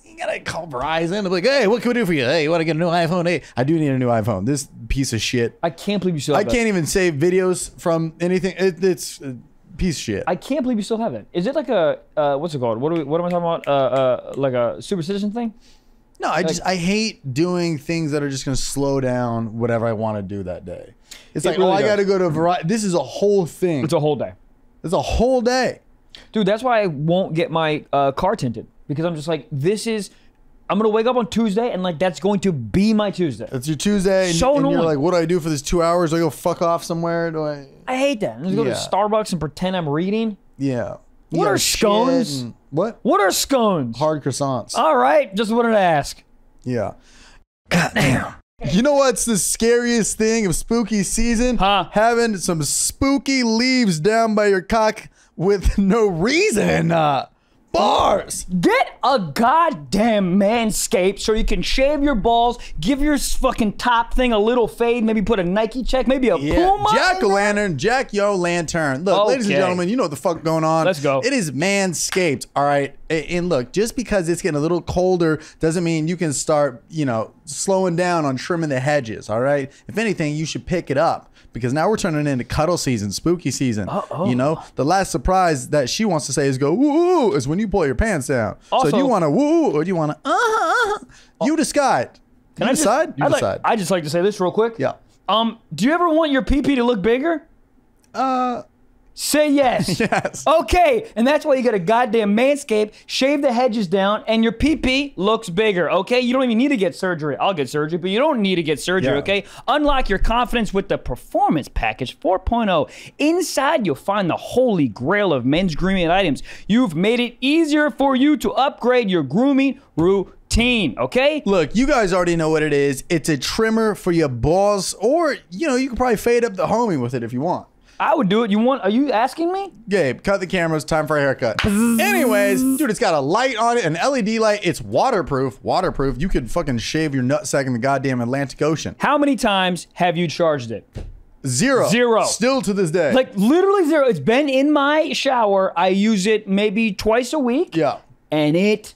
Speaker 1: "You gotta call Verizon." I'm like, "Hey, what can we do for you? Hey, you want to get a new iPhone? Hey, I do need a new iPhone. This piece of shit.
Speaker 2: I can't believe you still
Speaker 1: I
Speaker 2: have that.
Speaker 1: can't even save videos from anything. It, it's a piece of shit.
Speaker 2: I can't believe you still have it. Is it like a uh, what's it called? What do we, what am I talking about? Uh, uh, like a super citizen thing?
Speaker 1: no, I just I hate doing things that are just gonna slow down whatever I want to do that day. It's
Speaker 2: It
Speaker 1: like,
Speaker 2: really
Speaker 1: oh, I got to go to Verizon. This is a whole thing.
Speaker 2: It's a whole day.
Speaker 1: It's a whole day.
Speaker 2: Dude, that's why I won't get my uh, car tinted because I'm just like, this is I'm gonna wake up on Tuesday and like that's going to be my Tuesday.
Speaker 1: It's your Tuesday, and,
Speaker 2: So
Speaker 1: and you're like, "What do I do for this two hours? Do I go fuck off somewhere? Do I?"
Speaker 2: I hate that. I'm just go to Starbucks and pretend I'm reading.
Speaker 1: Yeah.
Speaker 2: What
Speaker 1: gotta
Speaker 2: are scones?
Speaker 1: and- what?
Speaker 2: What are scones?
Speaker 1: Hard croissants.
Speaker 2: All right, just wanted to ask.
Speaker 1: Yeah. Goddamn. You know what's the scariest thing of spooky season?
Speaker 2: Huh?
Speaker 1: Having some spooky leaves down by your cock with no reason. Uh, bars.
Speaker 2: Get a goddamn manscape so you can shave your balls, give your fucking top thing a little fade, maybe put a Nike check, maybe a
Speaker 1: Yeah,
Speaker 2: Puma.
Speaker 1: Jack o' lantern, Jack yo lantern. Look, ladies and gentlemen, you know what the fuck going on.
Speaker 2: Let's go.
Speaker 1: It is manscaped, all right. And look, just because it's getting a little colder doesn't mean you can start, you know, slowing down on trimming the hedges, all right. If anything, you should pick it up because now we're turning into cuddle season, spooky season.
Speaker 2: Uh-oh.
Speaker 1: You know, the last surprise that she wants to say is go woo is when you pull your pants down. so do you want to woo or do you want to uh uh? You decide.
Speaker 2: Can
Speaker 1: you
Speaker 2: I just-
Speaker 1: decide. you
Speaker 2: I'd like-
Speaker 1: decide.
Speaker 2: I just like to say this real quick.
Speaker 1: yeah.
Speaker 2: Um, do you ever want your pee pee to look bigger?
Speaker 1: Uh.
Speaker 2: Say yes.
Speaker 1: Yes.
Speaker 2: Okay, and that's why you got a goddamn manscape, shave the hedges down, and your pee pee looks bigger. Okay, you don't even need to get surgery. I'll get surgery, but you don't need to get surgery.
Speaker 1: Yeah.
Speaker 2: Okay, unlock your confidence with the Performance Package 4.0. Inside, you'll find the holy grail of men's grooming items. You've made it easier for you to upgrade your grooming routine. Okay.
Speaker 1: Look, you guys already know what it is. It's a trimmer for your balls, or you know, you can probably fade up the homie with it if you want.
Speaker 2: I would do it. You want? Are you asking me?
Speaker 1: Gabe, cut the cameras. Time for a haircut. Anyways, dude, it's got a light on it, an LED light. It's waterproof. Waterproof. You could fucking shave your nutsack in the goddamn Atlantic Ocean.
Speaker 2: How many times have you charged it?
Speaker 1: Zero.
Speaker 2: Zero.
Speaker 1: Still to this day.
Speaker 2: Like literally zero. It's been in my shower. I use it maybe twice a week.
Speaker 1: yeah.
Speaker 2: And it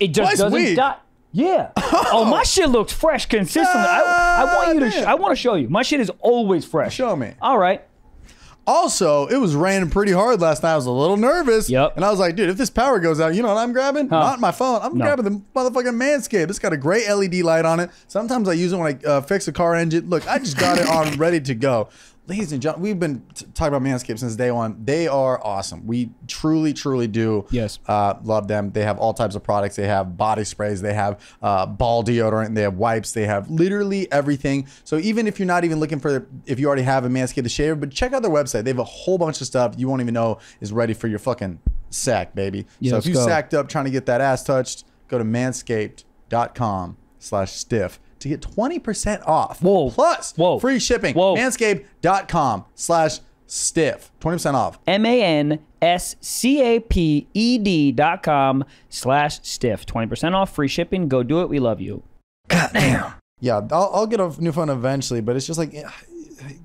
Speaker 2: it just
Speaker 1: Twice
Speaker 2: doesn't
Speaker 1: week?
Speaker 2: die. Yeah. Oh, my shit looks fresh consistently. I, I want you to. I want to show you. My shit is always fresh.
Speaker 1: Show me.
Speaker 2: All right.
Speaker 1: Also, it was raining pretty hard last night. I was a little nervous.
Speaker 2: Yep.
Speaker 1: And I was like, dude, if this power goes out, you know what I'm grabbing? Not my phone. I'm
Speaker 2: No.
Speaker 1: grabbing the motherfucking Manscaped. It's got a great LED light on it. Sometimes I use it when I uh, fix a car engine. Look, I just got it on ready to go. Ladies and gentlemen, we've been t- talking about Manscaped since day one. They are awesome. We truly, truly do
Speaker 2: Yes.
Speaker 1: uh, love them. They have all types of products. They have body sprays. They have uh, ball deodorant. They have wipes. They have literally everything. So even if you're not even looking for, if you already have a Manscaped shaver, but check out their website. They have a whole bunch of stuff you won't even know is ready for your fucking sack, baby.
Speaker 2: Yeah,
Speaker 1: so if you
Speaker 2: go.
Speaker 1: sacked up trying to get that ass touched, go to manscaped.com slash stiff to get 20% off.
Speaker 2: Whoa.
Speaker 1: Plus
Speaker 2: Whoa.
Speaker 1: free shipping.
Speaker 2: Whoa.
Speaker 1: Manscaped.com slash stiff. 20% off.
Speaker 2: M A N S C A P E D dot com slash stiff. Twenty percent off. Free shipping. Go do it. We love you.
Speaker 1: Yeah, I'll, I'll get a new phone eventually, but it's just like,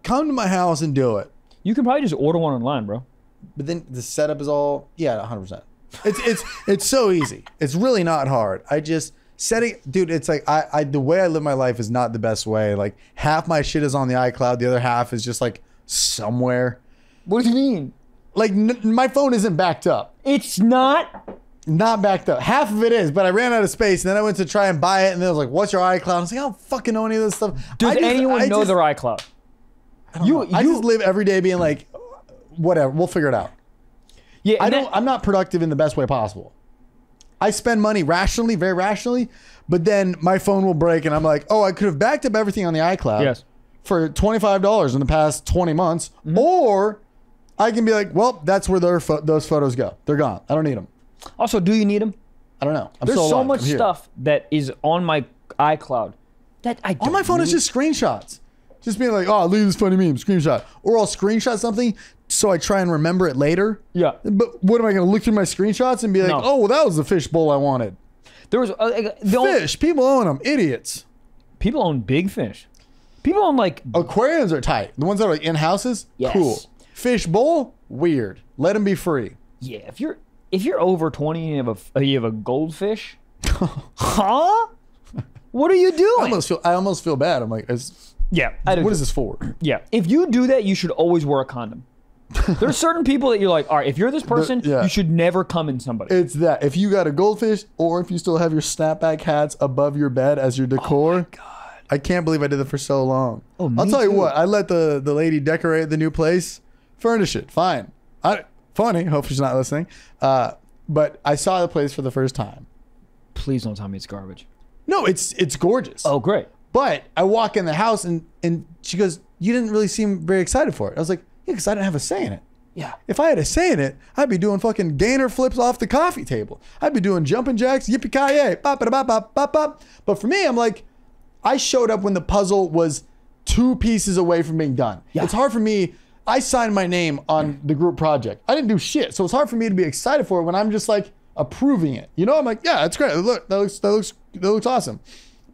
Speaker 1: come to my house and do it.
Speaker 2: You can probably just order one online, bro.
Speaker 1: But then the setup is all, yeah, 100%. It's it's it's so easy. It's really not hard. I just setting, dude. It's like I, I the way I live my life is not the best way. Like half my shit is on the iCloud, the other half is just like somewhere.
Speaker 2: What do you mean?
Speaker 1: Like n- my phone isn't backed up.
Speaker 2: It's not.
Speaker 1: Not backed up. Half of it is, but I ran out of space, and then I went to try and buy it, and then I was like, "What's your iCloud?" I was like, "I don't fucking know any of this stuff."
Speaker 2: Does
Speaker 1: just-
Speaker 2: anyone
Speaker 1: I
Speaker 2: know
Speaker 1: just-
Speaker 2: their iCloud? You,
Speaker 1: I
Speaker 2: you,
Speaker 1: just live every day being like, whatever, we'll figure it out.
Speaker 2: yeah,
Speaker 1: I don't.
Speaker 2: that-
Speaker 1: I'm not productive in the best way possible. I spend money rationally, very rationally, but then my phone will break, and I'm like, oh, I could have backed up everything on the iCloud
Speaker 2: Yes.
Speaker 1: for twenty five dollars in the past twenty months,
Speaker 2: Mm-hmm.
Speaker 1: or I can be like, well, that's where their pho- those photos go. They're gone. I don't need them.
Speaker 2: Also, do you need them?
Speaker 1: I don't know. I'm
Speaker 2: There's so much stuff that is on my iCloud that I don't
Speaker 1: on my phone. It's
Speaker 2: need.
Speaker 1: just screenshots. Just being like, oh, at this funny meme, screenshot, or I'll screenshot something so I try and remember it later.
Speaker 2: Yeah.
Speaker 1: But what am I going to look through my screenshots and be like,
Speaker 2: No.
Speaker 1: oh, well, that was the fish bowl I wanted?
Speaker 2: There was uh, uh, the only-
Speaker 1: Fish, people own them, idiots.
Speaker 2: people own big fish. People own like
Speaker 1: Aquariums are tight. The ones that are like in houses,
Speaker 2: Yes.
Speaker 1: cool. Fish bowl, weird. Let them be free.
Speaker 2: yeah. If you're if you're over twenty and you have a you have a goldfish, huh? What are you
Speaker 1: I
Speaker 2: doing?
Speaker 1: almost feel. I almost feel bad. I'm like, is,
Speaker 2: yeah. I do
Speaker 1: what
Speaker 2: too.
Speaker 1: is this for?
Speaker 2: Yeah. If you do that, you should always wear a condom. There's certain people that you're like, all right, if you're this person,
Speaker 1: yeah.
Speaker 2: you should never come in somebody.
Speaker 1: It's that if you got a goldfish, or if you still have your snapback hats above your bed as your decor. Oh I can't believe I did that for so long.
Speaker 2: Oh,
Speaker 1: I'll tell you
Speaker 2: too.
Speaker 1: what. I let the the lady decorate the new place, furnish it. Fine. I funny. Hope she's not listening. Uh, but I saw the place for the first time.
Speaker 2: Please don't tell me it's garbage.
Speaker 1: No, it's it's gorgeous.
Speaker 2: Oh, great.
Speaker 1: But I walk in the house and and she goes, "You didn't really seem very excited for it." I was like, "Yeah, because I didn't have a say in it.
Speaker 2: Yeah.
Speaker 1: If I had a say in it, I'd be doing fucking gainer flips off the coffee table. I'd be doing jumping jacks, yippee ki yay, bop bop bop bop bop. But for me, I'm like, I showed up when the puzzle was two pieces away from being done.
Speaker 2: Yeah.
Speaker 1: It's hard for me. I signed my name on the group project. I didn't do shit, so it's hard for me to be excited for it when I'm just like approving it. You know, I'm like, yeah, that's great. Look, that looks that looks that looks awesome.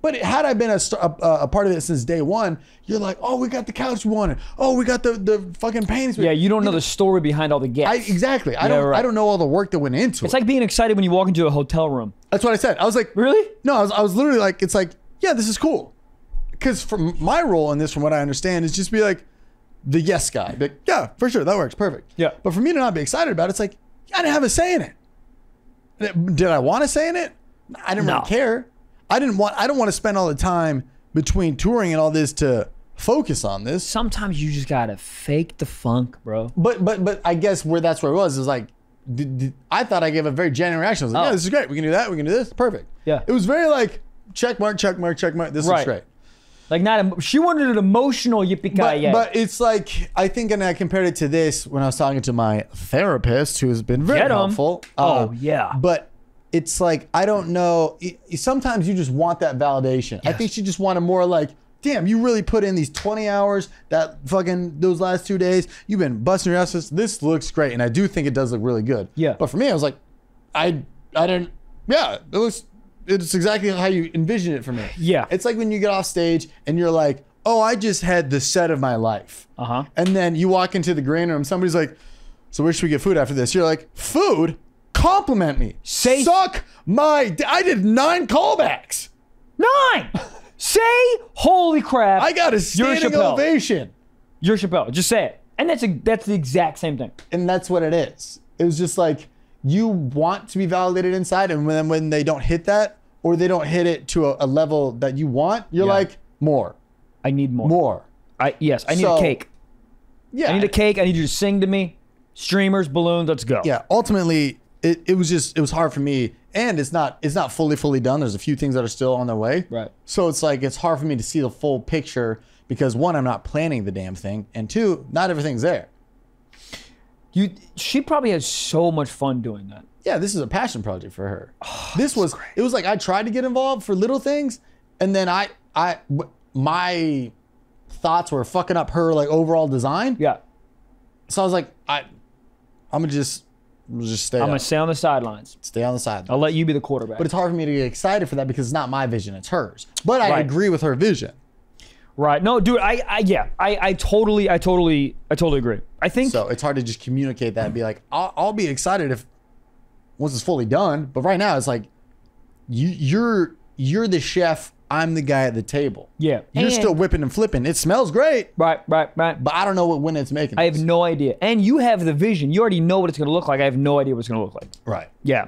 Speaker 1: But had I been a, a, a part of it since day one, you're like, oh, we got the couch we wanted. Oh, we got the, the fucking paintings.
Speaker 2: Yeah, you don't know the story behind all the gifts.
Speaker 1: I exactly. I don't.
Speaker 2: right.
Speaker 1: I don't know all the work that went into
Speaker 2: It's
Speaker 1: it.
Speaker 2: It's like being excited when you walk into a hotel room.
Speaker 1: That's what I said. I was like,
Speaker 2: Really?
Speaker 1: No, I was, I was literally like, it's like, yeah, this is cool. Because from my role in this, from what I understand, is just be like the yes guy. Like, yeah, for sure, that works, perfect.
Speaker 2: Yeah.
Speaker 1: But for me to not be excited about it, it's like I didn't have a say in it. Did I want to say in it? I didn't
Speaker 2: No.
Speaker 1: really care. I didn't want. I don't want to spend all the time between touring and all this to focus on this.
Speaker 2: Sometimes you just gotta fake the funk, bro.
Speaker 1: But but but I guess where that's where it was is like, did, did- I thought I gave a very genuine reaction. I was like,
Speaker 2: Oh.
Speaker 1: yeah, this is great. We can do that. We can do this. Perfect.
Speaker 2: Yeah.
Speaker 1: It was very like check mark, check mark, check mark. This
Speaker 2: Right.
Speaker 1: is great.
Speaker 2: Like not. She wanted an emotional yippee
Speaker 1: But,
Speaker 2: ki
Speaker 1: but it's like I think, and I compared it to this when I was talking to my therapist, who has been very
Speaker 2: Get
Speaker 1: helpful. Uh,
Speaker 2: Oh, yeah.
Speaker 1: But it's like I don't know. Sometimes you just want that validation. I think she just wanted more like, damn, you really put in these 20 hours. That fucking those last two days, you've been busting your asses. This looks great, and I do think it does look really good.
Speaker 2: Yeah.
Speaker 1: But for me, I was like, I I didn't. Yeah, it looks. It's exactly how you envision it for me.
Speaker 2: Yeah.
Speaker 1: It's like when you get off stage and you're like, oh, I just had the set of my life.
Speaker 2: Uh huh.
Speaker 1: And then you walk into the green room, somebody's like, so where should we get food after this? You're like, food? Compliment me.
Speaker 2: Say-
Speaker 1: Suck my. d- I did nine callbacks.
Speaker 2: Nine. Say, holy crap!
Speaker 1: I got a
Speaker 2: You're
Speaker 1: standing
Speaker 2: Chappelle.
Speaker 1: ovation.
Speaker 2: You're Chappelle. Just say it. And that's a, that's the exact same thing.
Speaker 1: And that's what it is. It was just like, you want to be validated inside, and then when they don't hit that, or they don't hit it to a, a level that you want, you're
Speaker 2: Yeah.
Speaker 1: like, more,
Speaker 2: I need more.
Speaker 1: more.
Speaker 2: I yes. I need
Speaker 1: So-
Speaker 2: a cake.
Speaker 1: Yeah.
Speaker 2: I need a cake. I need you to sing to me. Streamers, balloons. Let's go.
Speaker 1: yeah ultimately it, it was just it was hard for me and it's not it's not fully fully done there's a few things that are still on their way
Speaker 2: Right.
Speaker 1: so it's like it's hard for me to see the full picture because one i'm not planning the damn thing and two not everything's there
Speaker 2: You. She probably had so much fun doing that.
Speaker 1: yeah this is a passion project for her
Speaker 2: Oh,
Speaker 1: this was it was like i tried to get involved for little things and then i i my thoughts were fucking up her like overall design
Speaker 2: Yeah.
Speaker 1: so i was like i i'm gonna just I'm gonna just stay
Speaker 2: I'm
Speaker 1: up,
Speaker 2: gonna stay on the sidelines.
Speaker 1: stay on the side
Speaker 2: I'll let you be the quarterback.
Speaker 1: But it's hard for me to get excited for that because it's not my vision, it's hers. But I
Speaker 2: Right.
Speaker 1: agree with her vision.
Speaker 2: right. No, dude. I. I. Yeah. I. I totally. I totally. I totally agree. I think.
Speaker 1: So it's hard to just communicate that and be like, I'll, I'll be excited if once it's fully done. But right now, it's like you you're you're the chef. I'm the guy at the table.
Speaker 2: Yeah.
Speaker 1: You're
Speaker 2: And-
Speaker 1: still whipping and flipping. It smells great,
Speaker 2: Right. Right. Right.
Speaker 1: but I don't know what when it's making.
Speaker 2: I have
Speaker 1: this.
Speaker 2: no idea. And you have the vision. You already know what it's gonna look like. I have no idea what it's gonna look like.
Speaker 1: right.
Speaker 2: Yeah.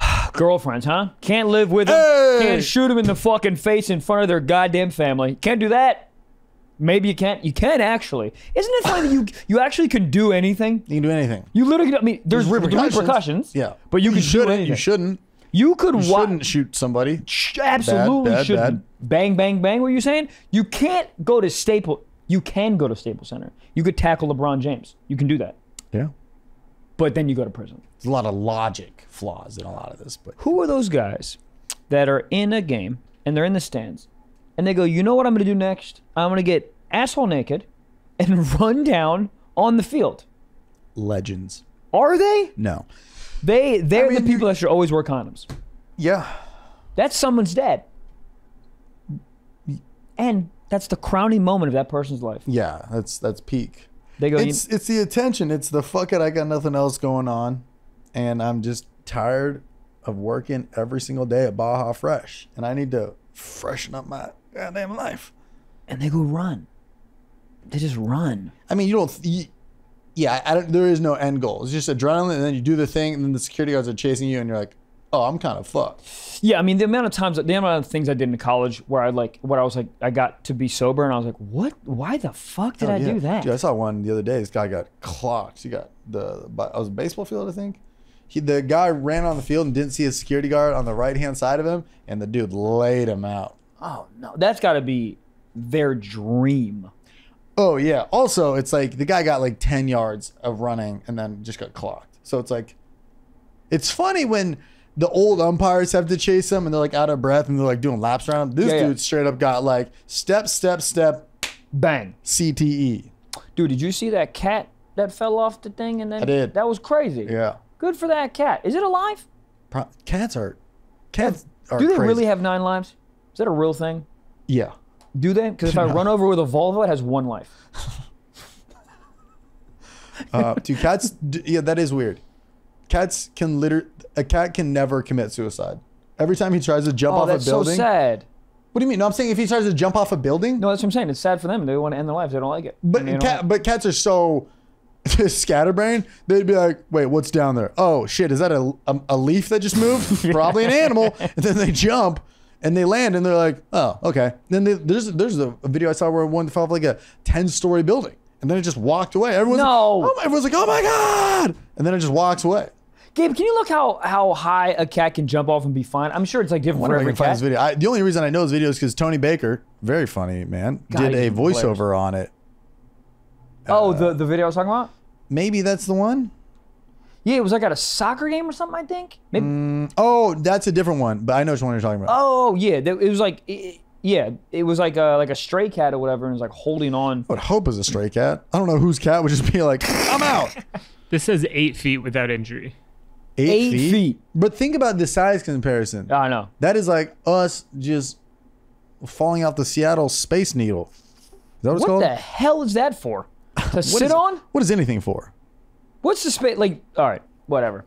Speaker 2: Girlfriends, huh? Can't live with them.
Speaker 1: Hey!
Speaker 2: Can't shoot them in the fucking face in front of their goddamn family. Can't do that. Maybe you can't. You can actually. Isn't it funny that you you actually can do anything?
Speaker 1: You can do anything.
Speaker 2: You literally. I mean, there's, repercussions. repercussions.
Speaker 1: Yeah,
Speaker 2: But you, can do
Speaker 1: shouldn't.
Speaker 2: anything.
Speaker 1: You shouldn't.
Speaker 2: You could
Speaker 1: you shouldn't shoot somebody.
Speaker 2: Sh- Absolutely
Speaker 1: Bad, bad,
Speaker 2: shouldn't.
Speaker 1: bad.
Speaker 2: Bang, bang, bang. What are you saying? You can't go to Staple. You can go to Staples Center. You could tackle LeBron James. You can do that.
Speaker 1: Yeah.
Speaker 2: But then you go to prison.
Speaker 1: There's a lot of logic flaws in a lot of this, but
Speaker 2: Who are those guys that are in a game and they're in the stands and they go, you know what I'm going to do next? I'm going to get asshole naked and run down on the field.
Speaker 1: legends.
Speaker 2: Are they?
Speaker 1: No.
Speaker 2: They they're
Speaker 1: I mean,
Speaker 2: the people that should always wear condoms.
Speaker 1: Yeah.
Speaker 2: That's someone's dad. And that's the crowning moment of that person's life.
Speaker 1: Yeah, that's that's peak.
Speaker 2: They go,
Speaker 1: It's it's the attention. It's the fuck it. I got nothing else going on, and I'm just tired of working every single day at Baja Fresh, and I need to freshen up my goddamn life.
Speaker 2: and they go run. They just run.
Speaker 1: I mean, you don't. You, yeah, I don't, there is no end goal. It's just adrenaline, and then you do the thing, and then the security guards are chasing you, and you're like, oh, I'm kind of fucked.
Speaker 2: Yeah, I mean the amount of times, the amount of things I did in college where I like, where I was like, I got to be sober, and I was like, what? Why the fuck did
Speaker 1: Oh,
Speaker 2: I
Speaker 1: yeah.
Speaker 2: do that?
Speaker 1: Dude, I saw one the other day. This guy got clocked. He got the. I was a baseball field, I think. He, the guy ran on the field and didn't see his security guard on the right hand side of him, and the dude laid him out.
Speaker 2: Oh no, that's got to be their dream.
Speaker 1: Oh yeah. Also, it's like the guy got like ten yards of running and then just got clocked. So it's like, it's funny when the old umpires have to chase him and they're like out of breath and they're like doing laps around. him. This
Speaker 2: Yeah, yeah.
Speaker 1: dude straight up got like step, step, step,
Speaker 2: Bang,
Speaker 1: CTE.
Speaker 2: dude. Did you see that cat that fell off the thing and then
Speaker 1: I did.
Speaker 2: that was crazy.
Speaker 1: Yeah.
Speaker 2: Good for that cat. Is it alive?
Speaker 1: Pro- cats are, cats are.
Speaker 2: Do they
Speaker 1: crazy.
Speaker 2: really have nine lives? Is that a real thing?
Speaker 1: Yeah.
Speaker 2: Do they? Because if I run over with a Volvo, it has one life.
Speaker 1: Uh, do cats? d yeah, that is weird. Cats can liter. A cat can never commit suicide. Every time he tries to jump
Speaker 2: Oh,
Speaker 1: off
Speaker 2: that's
Speaker 1: a
Speaker 2: so
Speaker 1: building.
Speaker 2: sad.
Speaker 1: What do you mean? No, I'm saying if he tries to jump off a building.
Speaker 2: No, that's what I'm saying. It's sad for them. They want to end their lives. They don't like it.
Speaker 1: But
Speaker 2: And they
Speaker 1: but cats are so scatterbrained. They'd be like, "Wait, what's down there? Oh shit, is that a a, a leaf that just moved? Probably an animal." And then they jump and they land and they're like, "Oh, okay." Then they, there's there's a, a video I saw where one fell off like a ten story building and then it just walked away. Everyone's
Speaker 2: No.
Speaker 1: oh, everyone's like, "Oh my god!" And then it just walks away.
Speaker 2: Gabe, can you look how how high a cat can jump off and be fine? I'm sure it's like different
Speaker 1: I
Speaker 2: for every
Speaker 1: can find
Speaker 2: cat.
Speaker 1: this video. I, the only reason I know this video is because Tony Baker, very funny man,
Speaker 2: God,
Speaker 1: did a voiceover on it.
Speaker 2: Oh, uh, the the video I was talking about.
Speaker 1: Maybe that's the one.
Speaker 2: Yeah, it was like at a soccer game or something. I think. Maybe.
Speaker 1: Mm, oh, that's a different one, but I know which one you're talking about.
Speaker 2: Oh yeah, it was like it, yeah, it was like a like a stray cat or whatever, and it was like holding on.
Speaker 1: I would hope is a stray cat. I don't know whose cat would just be like, I'm out.
Speaker 3: This says eight feet without injury.
Speaker 1: Eight,
Speaker 2: Eight
Speaker 1: feet?
Speaker 2: feet.
Speaker 1: But think about the size comparison.
Speaker 2: I know.
Speaker 1: That is like us just falling off the Seattle Space Needle. Is that what
Speaker 2: What
Speaker 1: called?
Speaker 2: the hell is that for? To
Speaker 1: What
Speaker 2: sit
Speaker 1: is-
Speaker 2: on?
Speaker 1: What is anything for?
Speaker 2: What's the space? Like, all right, whatever.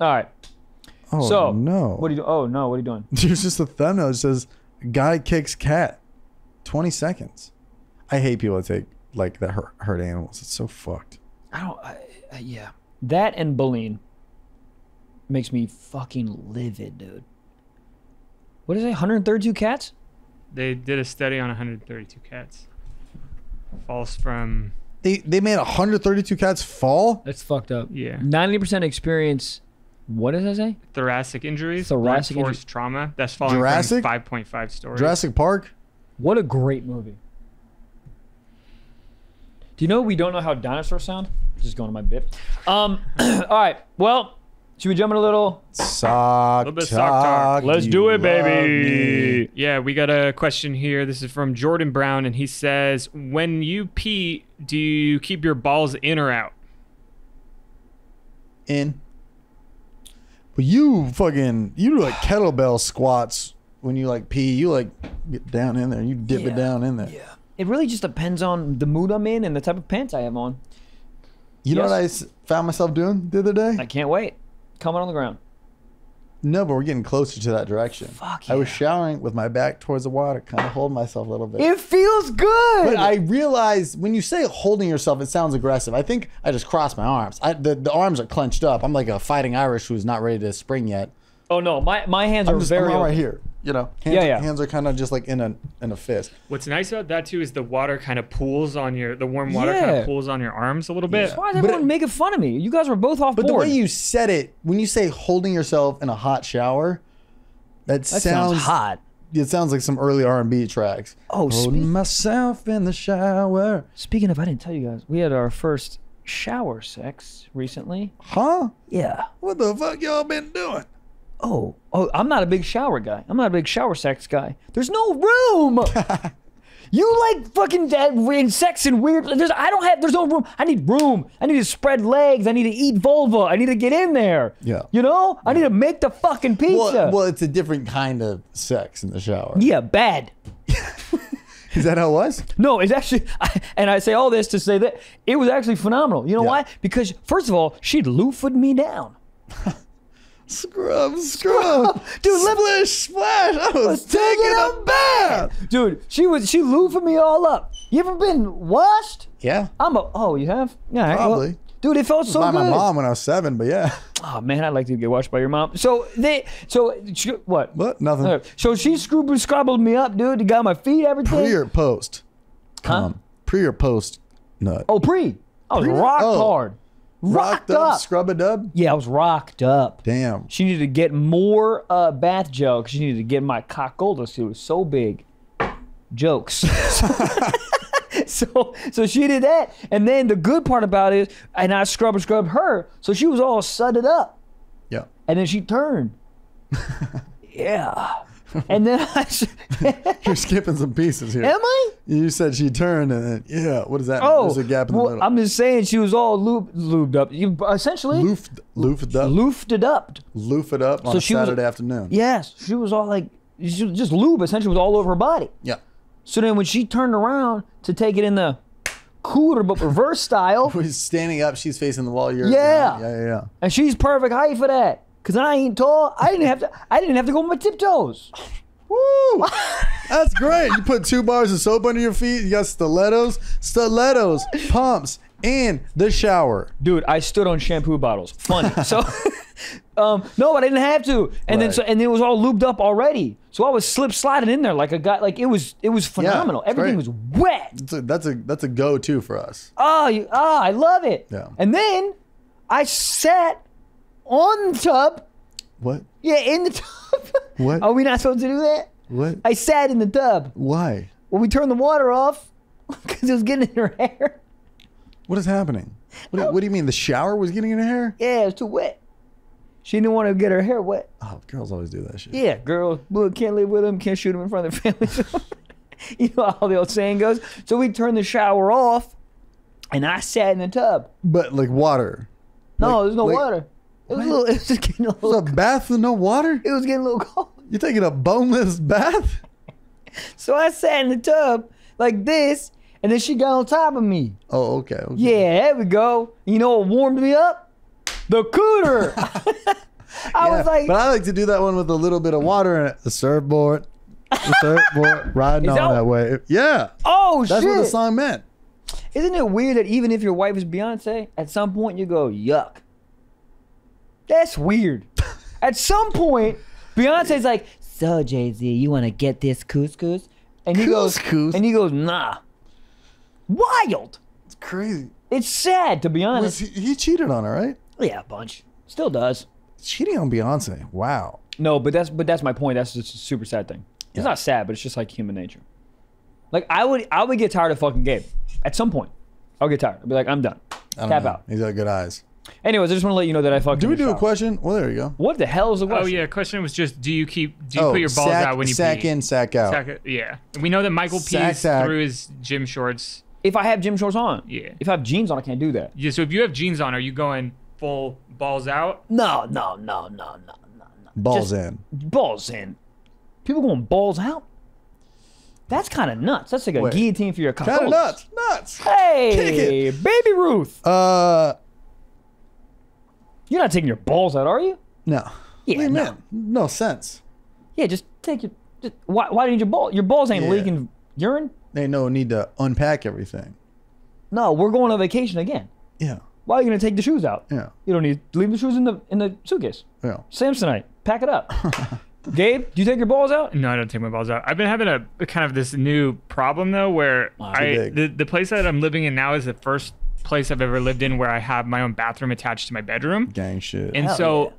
Speaker 2: All right.
Speaker 1: Oh
Speaker 2: So
Speaker 1: no.
Speaker 2: What are you? Oh no, what are you doing?
Speaker 1: There's just a thumbnail that says guy kicks cat. 20 seconds. I hate people that take like that hurt, hurt animals. It's so fucked.
Speaker 2: I don't. I, I, yeah, that and bullying makes me fucking livid, dude. What is it? 132 cats?
Speaker 3: They did a study on 132 cats. Falls from
Speaker 1: They they made 132 cats fall.
Speaker 2: That's fucked up.
Speaker 3: yeah
Speaker 2: 90% experience. What does that say?
Speaker 3: thoracic injuries,
Speaker 2: Thoracic
Speaker 3: blunt
Speaker 2: injury-
Speaker 3: force trauma. That's falling
Speaker 1: Jurassic?
Speaker 3: from 5.5 stories.
Speaker 1: Jurassic Park.
Speaker 2: What a great movie. Do you know we don't know how dinosaurs sound? Just going to my bit. Um, all right. Well, should we jump in a little?
Speaker 1: Sock
Speaker 3: Little bit of sock talk.
Speaker 2: Let's
Speaker 1: you
Speaker 2: do it, baby.
Speaker 3: Yeah, we got a question here. This is from Jordan Brown, and he says, "When you pee, do you keep your balls in or out?"
Speaker 1: In. But you fucking you do like kettlebell squats when you like pee. You like get down in there. You dip
Speaker 2: Yeah.
Speaker 1: it down in there.
Speaker 2: Yeah. It really just depends on the mood I'm in and the type of pants I have on.
Speaker 1: You know what I found myself doing the other day?
Speaker 2: I can't wait. Coming on the ground.
Speaker 1: no, but we're getting closer to that direction.
Speaker 2: Fuck yeah.
Speaker 1: I was showering with my back towards the water, kind of holding myself a little bit.
Speaker 2: It feels good.
Speaker 1: But I realized when you say holding yourself, it sounds aggressive. I think I just crossed my arms. I, the, the arms are clenched up. I'm like a fighting Irish who's not ready to spring yet.
Speaker 2: oh no, my, my hands
Speaker 1: I'm
Speaker 2: are
Speaker 1: just
Speaker 2: very
Speaker 1: I'm right here. You know, hands,
Speaker 2: Yeah, yeah.
Speaker 1: hands are kind of just like in a in a fist.
Speaker 3: What's nice about that too is the water kind of pools on your the warm water kind of pools on your arms a little bit.
Speaker 2: Why is everyone
Speaker 1: it-
Speaker 2: making fun of me? You guys were both off
Speaker 1: But
Speaker 2: board.
Speaker 1: the way you said it, when you say holding yourself in a hot shower, that,
Speaker 2: that
Speaker 1: sounds,
Speaker 2: sounds hot.
Speaker 1: It sounds like some early R and B tracks.
Speaker 2: Oh,
Speaker 1: holding
Speaker 2: speak-
Speaker 1: myself in the shower.
Speaker 2: Speaking of, I didn't tell you guys, we had our first shower sex recently.
Speaker 1: Huh?
Speaker 2: Yeah.
Speaker 1: What the fuck y'all been doing?
Speaker 2: Oh, oh, I'm not a big shower guy. I'm not a big shower sex guy. There's no room. you like fucking that in sex and weird. There's, I don't have. There's no room. I need room. I need to spread legs. I need to eat vulva. I need to get in there.
Speaker 1: Yeah.
Speaker 2: You know. I need to make the fucking pizza.
Speaker 1: Well, well, it's a different kind of sex in the shower.
Speaker 2: yeah, bad.
Speaker 1: Is that how it was?
Speaker 2: No, it's actually, I, and I say all this to say that it was actually phenomenal. You know
Speaker 1: Yeah.
Speaker 2: why? Because first of all, she'd loofed me down.
Speaker 1: Scrub, scrub,
Speaker 2: Dude, let-
Speaker 1: splish, splash. I was taking a bath.
Speaker 2: Dude, she was she loofing me all up. You ever been washed?
Speaker 1: Yeah,
Speaker 2: I'm a. Oh, you have? Yeah, right, well,
Speaker 1: Probably.
Speaker 2: dude, it felt so
Speaker 1: by
Speaker 2: good.
Speaker 1: my mom when I was seven, but yeah.
Speaker 2: Oh man, I'd like to get washed by your mom. So they, so she, what?
Speaker 1: What? Nothing.
Speaker 2: Uh, So she scrubbled, scrabbled me up, dude. Got my feet, everything.
Speaker 1: Pre or post?
Speaker 2: Huh?
Speaker 1: Come. Pre or post? Nut.
Speaker 2: Oh, pre. I was
Speaker 1: Pre?
Speaker 2: rock
Speaker 1: Oh.
Speaker 2: hard. Rocked up.
Speaker 1: Scrub a dub.
Speaker 2: Yeah, I was rocked up.
Speaker 1: Damn.
Speaker 2: She needed to get more uh, bath gel because she needed to get my cock older. She was so big. Jokes. so so she did that, and then the good part about it is, and I scrub and scrubbed her, so she was all sudded up,
Speaker 1: Yeah.
Speaker 2: and then she turned. yeah, and then I.
Speaker 1: You're skipping some pieces here.
Speaker 2: Am I?
Speaker 1: You said she turned and then yeah. What does that mean?
Speaker 2: Oh,
Speaker 1: There's a gap in
Speaker 2: well,
Speaker 1: the middle.
Speaker 2: I'm just saying she was all lube, lubed up. You essentially
Speaker 1: Loofed, loofed up.
Speaker 2: loofed it up.
Speaker 1: Loof it up on
Speaker 2: So
Speaker 1: a
Speaker 2: she was-
Speaker 1: Saturday afternoon.
Speaker 2: Yes, she was all like, she was just lube essentially was all over her body.
Speaker 1: Yeah.
Speaker 2: So then when she turned around to take it in the cooler but reverse style,
Speaker 1: He's standing up. She's facing the wall. You're
Speaker 2: Yeah.
Speaker 1: Yeah, yeah, yeah.
Speaker 2: and she's perfect height for that. Cause I ain't tall. I didn't have to. I didn't have to go on my tiptoes.
Speaker 1: Woo! That's great. You put two bars of soap under your feet. You got stilettos, stilettos, pumps, and the shower.
Speaker 2: Dude, I stood on shampoo bottles. Funny. So, um, no, I didn't have to. And then so, and it was all lubed up already. So I was slip sliding in there like a guy. Like it was, it was phenomenal.
Speaker 1: it's
Speaker 2: Everything
Speaker 1: great.
Speaker 2: was wet.
Speaker 1: That's a that's a, that's a go-to for us.
Speaker 2: Oh, you, oh, I love it.
Speaker 1: Yeah.
Speaker 2: And then I sat on the tub.
Speaker 1: What?
Speaker 2: Yeah, in the tub.
Speaker 1: What?
Speaker 2: Are we not supposed to do that?
Speaker 1: What?
Speaker 2: I sat in the tub.
Speaker 1: Why?
Speaker 2: Well, we turned the water off because it was getting in her hair.
Speaker 1: What is happening? What do, what do you mean? The shower was getting in her hair?
Speaker 2: Yeah, it was too wet. She didn't want to get her hair wet.
Speaker 1: Oh, girls always do that shit.
Speaker 2: Yeah, girls, well, can't live with them, can't shoot them in front of their family. you know how the old saying goes. So we turned the shower off, and I sat in the tub.
Speaker 1: But like water.
Speaker 2: No,
Speaker 1: Like-
Speaker 2: there's no
Speaker 1: like-
Speaker 2: water. It was, a little, it was just getting a
Speaker 1: A bath with no water?
Speaker 2: It was getting a little cold.
Speaker 1: You're taking a boneless bath?
Speaker 2: So I sat in the tub like this, and then she got on top of me.
Speaker 1: Oh, okay. okay.
Speaker 2: Yeah, there we go. You know what warmed me up? The cooter. I
Speaker 1: Yeah,
Speaker 2: was like,
Speaker 1: but I like to do that one with a little bit of water in it. The surfboard, the surfboard, riding on
Speaker 2: that-
Speaker 1: that way. Yeah,
Speaker 2: oh
Speaker 1: that's
Speaker 2: shit.
Speaker 1: what the song meant.
Speaker 2: Isn't it weird that even if your wife is Beyonce, at some point you go, yuck. That's weird. at some point, Beyonce's like, so Jay Z, you want to get this couscous? And he goes,
Speaker 1: Couscous?
Speaker 2: and he goes, nah. Wild.
Speaker 1: It's crazy.
Speaker 2: It's sad to be
Speaker 1: Was
Speaker 2: honest.
Speaker 1: he, he cheated on her, right?
Speaker 2: yeah, a bunch. Still does.
Speaker 1: Cheating on Beyonce. Wow.
Speaker 2: No, but that's but that's my point. That's just a super sad thing. It's not sad, but it's just like human nature. Like I would I would get tired of fucking Gabe. At some point. I'll get tired. I'll be like, I'm done.
Speaker 1: I don't
Speaker 2: Tap
Speaker 1: know.
Speaker 2: out.
Speaker 1: He's got good eyes.
Speaker 2: Anyways, I just want to let you know that I fucked
Speaker 1: Do
Speaker 2: in
Speaker 1: we
Speaker 2: the
Speaker 1: do a question? Well, there you go.
Speaker 2: What the hell is the
Speaker 3: Oh
Speaker 2: question?
Speaker 3: yeah, question was just do you keep do you
Speaker 1: oh,
Speaker 3: put your balls
Speaker 1: sack,
Speaker 3: out when you
Speaker 1: sack
Speaker 3: pee?
Speaker 1: in, sack out.
Speaker 3: Sack- yeah, we know that Michael
Speaker 1: Sack,
Speaker 3: pees
Speaker 1: sack.
Speaker 3: through his gym shorts.
Speaker 2: If I have gym shorts on.
Speaker 3: Yeah.
Speaker 2: If I have jeans on, I can't do that.
Speaker 3: Yeah, so if you have jeans on, are you going full balls out?
Speaker 2: No, no, no, no, no, no, no.
Speaker 1: Balls
Speaker 2: Just
Speaker 1: in.
Speaker 2: Balls in. People going balls out? That's kind of nuts. That's like a
Speaker 1: Wait.
Speaker 2: guillotine for your.
Speaker 1: Kind of nuts. Nuts.
Speaker 2: Hey,
Speaker 1: Kick
Speaker 2: baby Ruth.
Speaker 1: Uh,
Speaker 2: You're not taking your balls out, are you?
Speaker 1: no.
Speaker 2: Yeah,
Speaker 1: what
Speaker 2: no.
Speaker 1: mean? No sense.
Speaker 2: Yeah, just take your. Just, why, why do you need your ball? Your balls ain't
Speaker 1: Yeah.
Speaker 2: leaking urine.
Speaker 1: They no need to unpack everything.
Speaker 2: No, we're going on vacation again.
Speaker 1: Yeah.
Speaker 2: Why are you gonna take the shoes out?
Speaker 1: Yeah.
Speaker 2: You don't need leave the shoes in the in the suitcase.
Speaker 1: Yeah.
Speaker 2: Samsonite, pack it up. Gabe, do you take your balls out?
Speaker 3: No, I don't take my balls out. I've been having a, a kind of this new problem though, where I
Speaker 1: big.
Speaker 3: the, the place that I'm living in now is the first place I've ever lived in where I have my own bathroom attached to my bedroom.
Speaker 1: Gang shit.
Speaker 3: And
Speaker 2: Hell
Speaker 3: so
Speaker 2: yeah.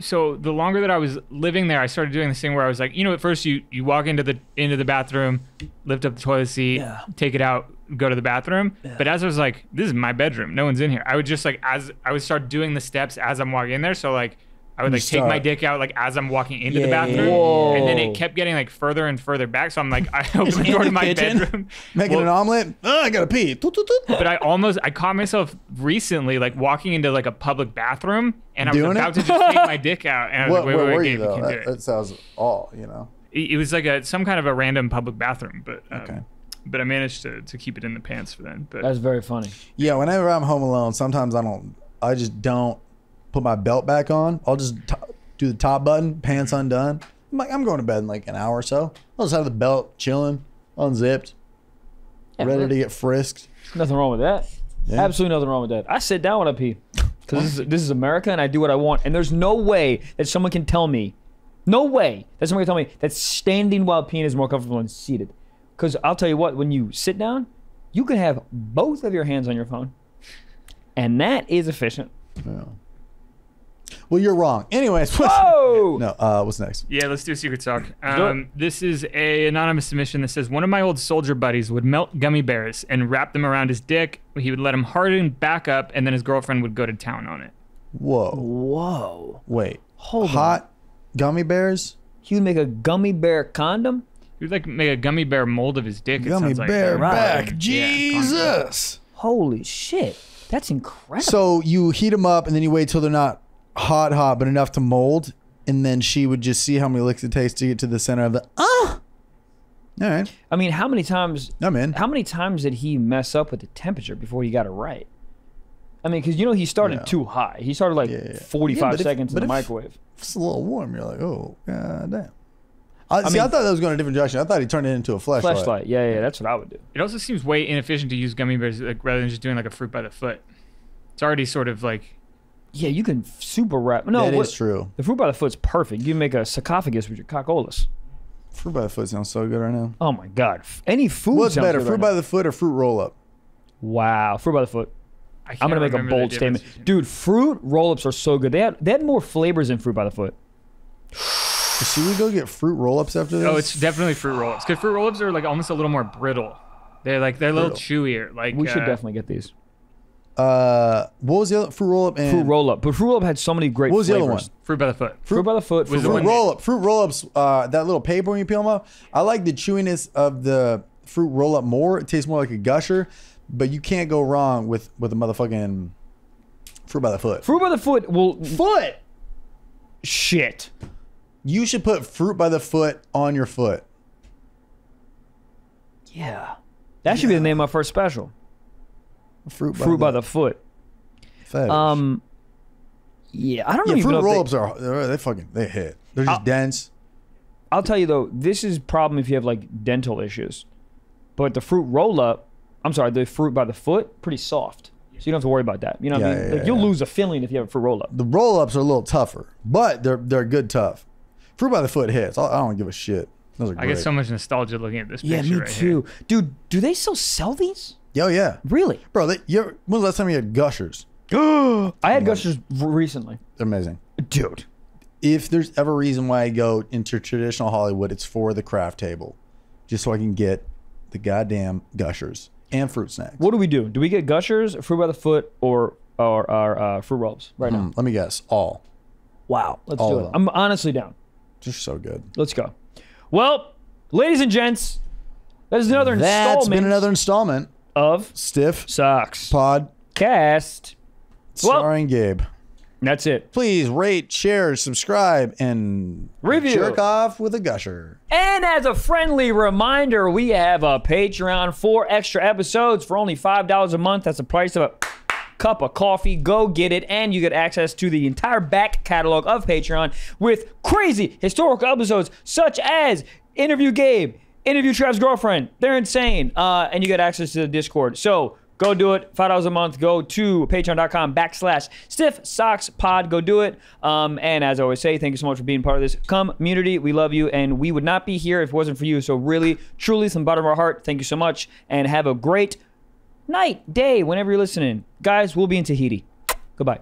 Speaker 3: so the longer that I was living there, I started doing this thing where I was like, you know, at first you you walk into the into the bathroom, lift up the toilet seat,
Speaker 2: Yeah.
Speaker 3: take it out, go to the bathroom. But as I was like, this is my bedroom, no one's in here. I would just like as I would start doing the steps as I'm walking in there. So like I would
Speaker 1: You
Speaker 3: like take my dick out like as I'm walking into the
Speaker 2: Yeah.
Speaker 3: bathroom,
Speaker 2: Whoa.
Speaker 3: and then it kept getting like further and further back. So I'm like, I opened the door to my
Speaker 5: kitchen?
Speaker 3: bedroom,
Speaker 1: Making
Speaker 3: Well,
Speaker 1: an omelet. Oh, I gotta pee.
Speaker 3: But I almost I caught myself recently like walking into like a public bathroom and I was
Speaker 1: Doing it?
Speaker 3: about to just take my dick out and I was
Speaker 1: What,
Speaker 3: like, wait,
Speaker 1: where
Speaker 3: wait,
Speaker 1: were
Speaker 3: wait,
Speaker 1: you
Speaker 3: Gabe, you
Speaker 1: though? That,
Speaker 3: it.
Speaker 1: that sounds all. You know.
Speaker 3: It, it was like a some kind of a random public bathroom, but um,
Speaker 1: Okay.
Speaker 3: but I managed to, to keep it in the pants for then. But
Speaker 2: That's very funny.
Speaker 1: Yeah. Whenever I'm home alone, sometimes I don't. I just don't put my belt back on. I'll just t- do the top button, pants undone. I'm like, I'm going to bed in like an hour or so. I'll just have the belt chilling, unzipped,
Speaker 2: Yeah,
Speaker 1: ready
Speaker 2: but
Speaker 1: to get frisked.
Speaker 2: Nothing wrong with that.
Speaker 1: Yeah.
Speaker 2: Absolutely nothing wrong with that. I sit down when I pee because this is, this is America and I do what I want. And there's no way that someone can tell me, no way that someone can tell me that standing while peeing is more comfortable than seated. Because I'll tell you what, when you sit down, you can have both of your hands on your phone, and that is efficient.
Speaker 1: Well, you're wrong. Anyways,
Speaker 2: Whoa!
Speaker 1: no. Uh, what's next?
Speaker 3: Yeah, let's do a secret talk. Um, this is a anonymous submission that says one of my old soldier buddies would melt gummy bears and wrap them around his dick. He would let them harden back up, and then his girlfriend would go to town on it.
Speaker 1: Whoa.
Speaker 2: Whoa!
Speaker 1: Wait.
Speaker 2: Hold on.
Speaker 1: Hot gummy bears.
Speaker 2: He would make a gummy bear condom.
Speaker 3: He would like make a gummy bear mold of his dick. it
Speaker 1: Gummy
Speaker 3: sounds like.
Speaker 1: bear
Speaker 3: Uh,
Speaker 1: back.
Speaker 3: yeah,
Speaker 1: Jesus.
Speaker 2: Holy shit! That's incredible.
Speaker 1: So you heat them up and then you wait till they're not hot, hot, but enough to mold, and then she would just see how many licks it takes to get to the center of the. Ah. All right,
Speaker 2: I mean, how many times?
Speaker 1: I'm in.
Speaker 2: How many times did he mess up with the temperature before he got it right? I mean, because you know he started
Speaker 1: Yeah.
Speaker 2: too high. He started like
Speaker 1: Yeah, yeah.
Speaker 2: 45
Speaker 1: Yeah, but if-
Speaker 2: seconds
Speaker 1: but
Speaker 2: in the
Speaker 1: if-
Speaker 2: microwave.
Speaker 1: If it's a little warm. You're like, oh, god damn. I, see,
Speaker 2: mean-
Speaker 1: I thought that was going a different direction. I thought he turned it into a flashlight.
Speaker 2: Flashlight. Yeah, yeah, that's what I would do.
Speaker 3: It also seems way inefficient to use gummy bears like rather than just doing like a fruit by the foot. It's already sort of like
Speaker 2: Yeah, you can super wrap. No,
Speaker 1: That is
Speaker 2: what-
Speaker 1: true.
Speaker 2: The fruit by the foot's perfect. You can make a sarcophagus with your cockolas.
Speaker 1: Fruit by the foot sounds so good right now.
Speaker 2: Oh my god! Any food.
Speaker 1: What's
Speaker 2: sounds
Speaker 1: better, fruit
Speaker 2: right
Speaker 1: by
Speaker 2: now.
Speaker 1: the foot or fruit roll up?
Speaker 2: Wow, fruit by the foot.
Speaker 3: I
Speaker 2: I'm gonna make a bold statement, dude. Fruit roll-ups are so good. They had they had more flavors than fruit by the foot.
Speaker 1: Should we go get fruit roll ups after this?
Speaker 3: Oh, it's definitely fruit roll-ups. Because fruit roll-ups are like almost a little more brittle. They're like they're a little chewier. Like
Speaker 2: We should
Speaker 3: uh,
Speaker 2: definitely get these
Speaker 1: uh, what was the other fruit roll up and
Speaker 2: fruit roll-up. But fruit roll-up had so many great
Speaker 1: What was the other one?
Speaker 3: fruit by the foot.
Speaker 2: Fruit by the foot. Fruit
Speaker 1: fruit
Speaker 2: roll-up.
Speaker 3: that-
Speaker 1: roll up, fruit roll ups. Uh, that little paper when you peel them up. I like the chewiness of the fruit roll up more. It tastes more like a gusher, but you can't go wrong with with a motherfucking fruit by the foot.
Speaker 2: Fruit by the foot will
Speaker 1: foot.
Speaker 2: shit.
Speaker 1: You should put fruit by the foot on your foot.
Speaker 2: Yeah, that should be the name of our first special.
Speaker 1: Fruit by
Speaker 2: Fruit
Speaker 1: the,
Speaker 2: by the foot.
Speaker 1: fetish.
Speaker 2: Um, yeah, I don't
Speaker 1: yeah,
Speaker 2: even
Speaker 1: fruit
Speaker 2: know. if
Speaker 1: roll
Speaker 2: they-
Speaker 1: ups are they're- they fucking they hit. They're just
Speaker 2: Uh,
Speaker 1: dense.
Speaker 2: I'll tell you though, this is problem if you have like dental issues. But the fruit roll up, I'm sorry, the fruit by the foot, pretty soft. So you don't have to worry about that. You know what I
Speaker 1: Yeah,
Speaker 2: mean?
Speaker 1: yeah,
Speaker 2: like you'll
Speaker 1: yeah.
Speaker 2: lose a feeling if you have a fruit roll up.
Speaker 1: The roll ups are a little tougher, but they're they're good tough. Fruit by the foot hits. I, I don't give a shit. Those are
Speaker 3: I get so much nostalgia looking at this
Speaker 2: Yeah,
Speaker 3: picture
Speaker 2: me
Speaker 3: right
Speaker 2: too. Dude, do they still sell these?
Speaker 1: Oh yeah,
Speaker 2: Really?
Speaker 1: bro. They, you when was the last time you had gushers?
Speaker 2: I had gushers recently.
Speaker 1: They're amazing.
Speaker 2: Dude.
Speaker 1: If there's ever a reason why I go into traditional Hollywood, it's for the craft table, just so I can get the goddamn gushers and fruit snacks.
Speaker 2: What do we do? Do we get gushers, fruit by the foot, or or, or uh, fruit rolls right now?
Speaker 1: Mm, let me guess. All.
Speaker 2: Wow. Let's
Speaker 1: All
Speaker 2: do it. I'm honestly down.
Speaker 1: Just so good.
Speaker 2: Let's go. Well, ladies and gents, there's another
Speaker 1: That's
Speaker 2: installment That's
Speaker 1: been another installment.
Speaker 2: Of
Speaker 1: Stiff
Speaker 2: Socks
Speaker 1: Podcast
Speaker 2: Well-
Speaker 1: starring Gabe.
Speaker 2: That's it.
Speaker 1: Please rate, share, subscribe, and
Speaker 2: Review.
Speaker 1: jerk off with a gusher.
Speaker 2: And as a friendly reminder, we have a Patreon for extra episodes for only $5 a month. That's the price of a cup of coffee. Go get it. And you get access to the entire back catalog of Patreon with crazy historical episodes such as Interview Gabe, Interview Trev's Girlfriend. They're insane. Uh, and you get access to the Discord. So go do it. $5 a month. Go to patreon.com backslash stiff socks pod. Go do it. Um, and as I always say, thank you so much for being part of this community. We love you. And we would not be here if it wasn't for you. So really, truly, from the bottom of our heart, thank you so much. And have a great night, day, whenever you're listening. Guys, we'll be in Tahiti. Goodbye.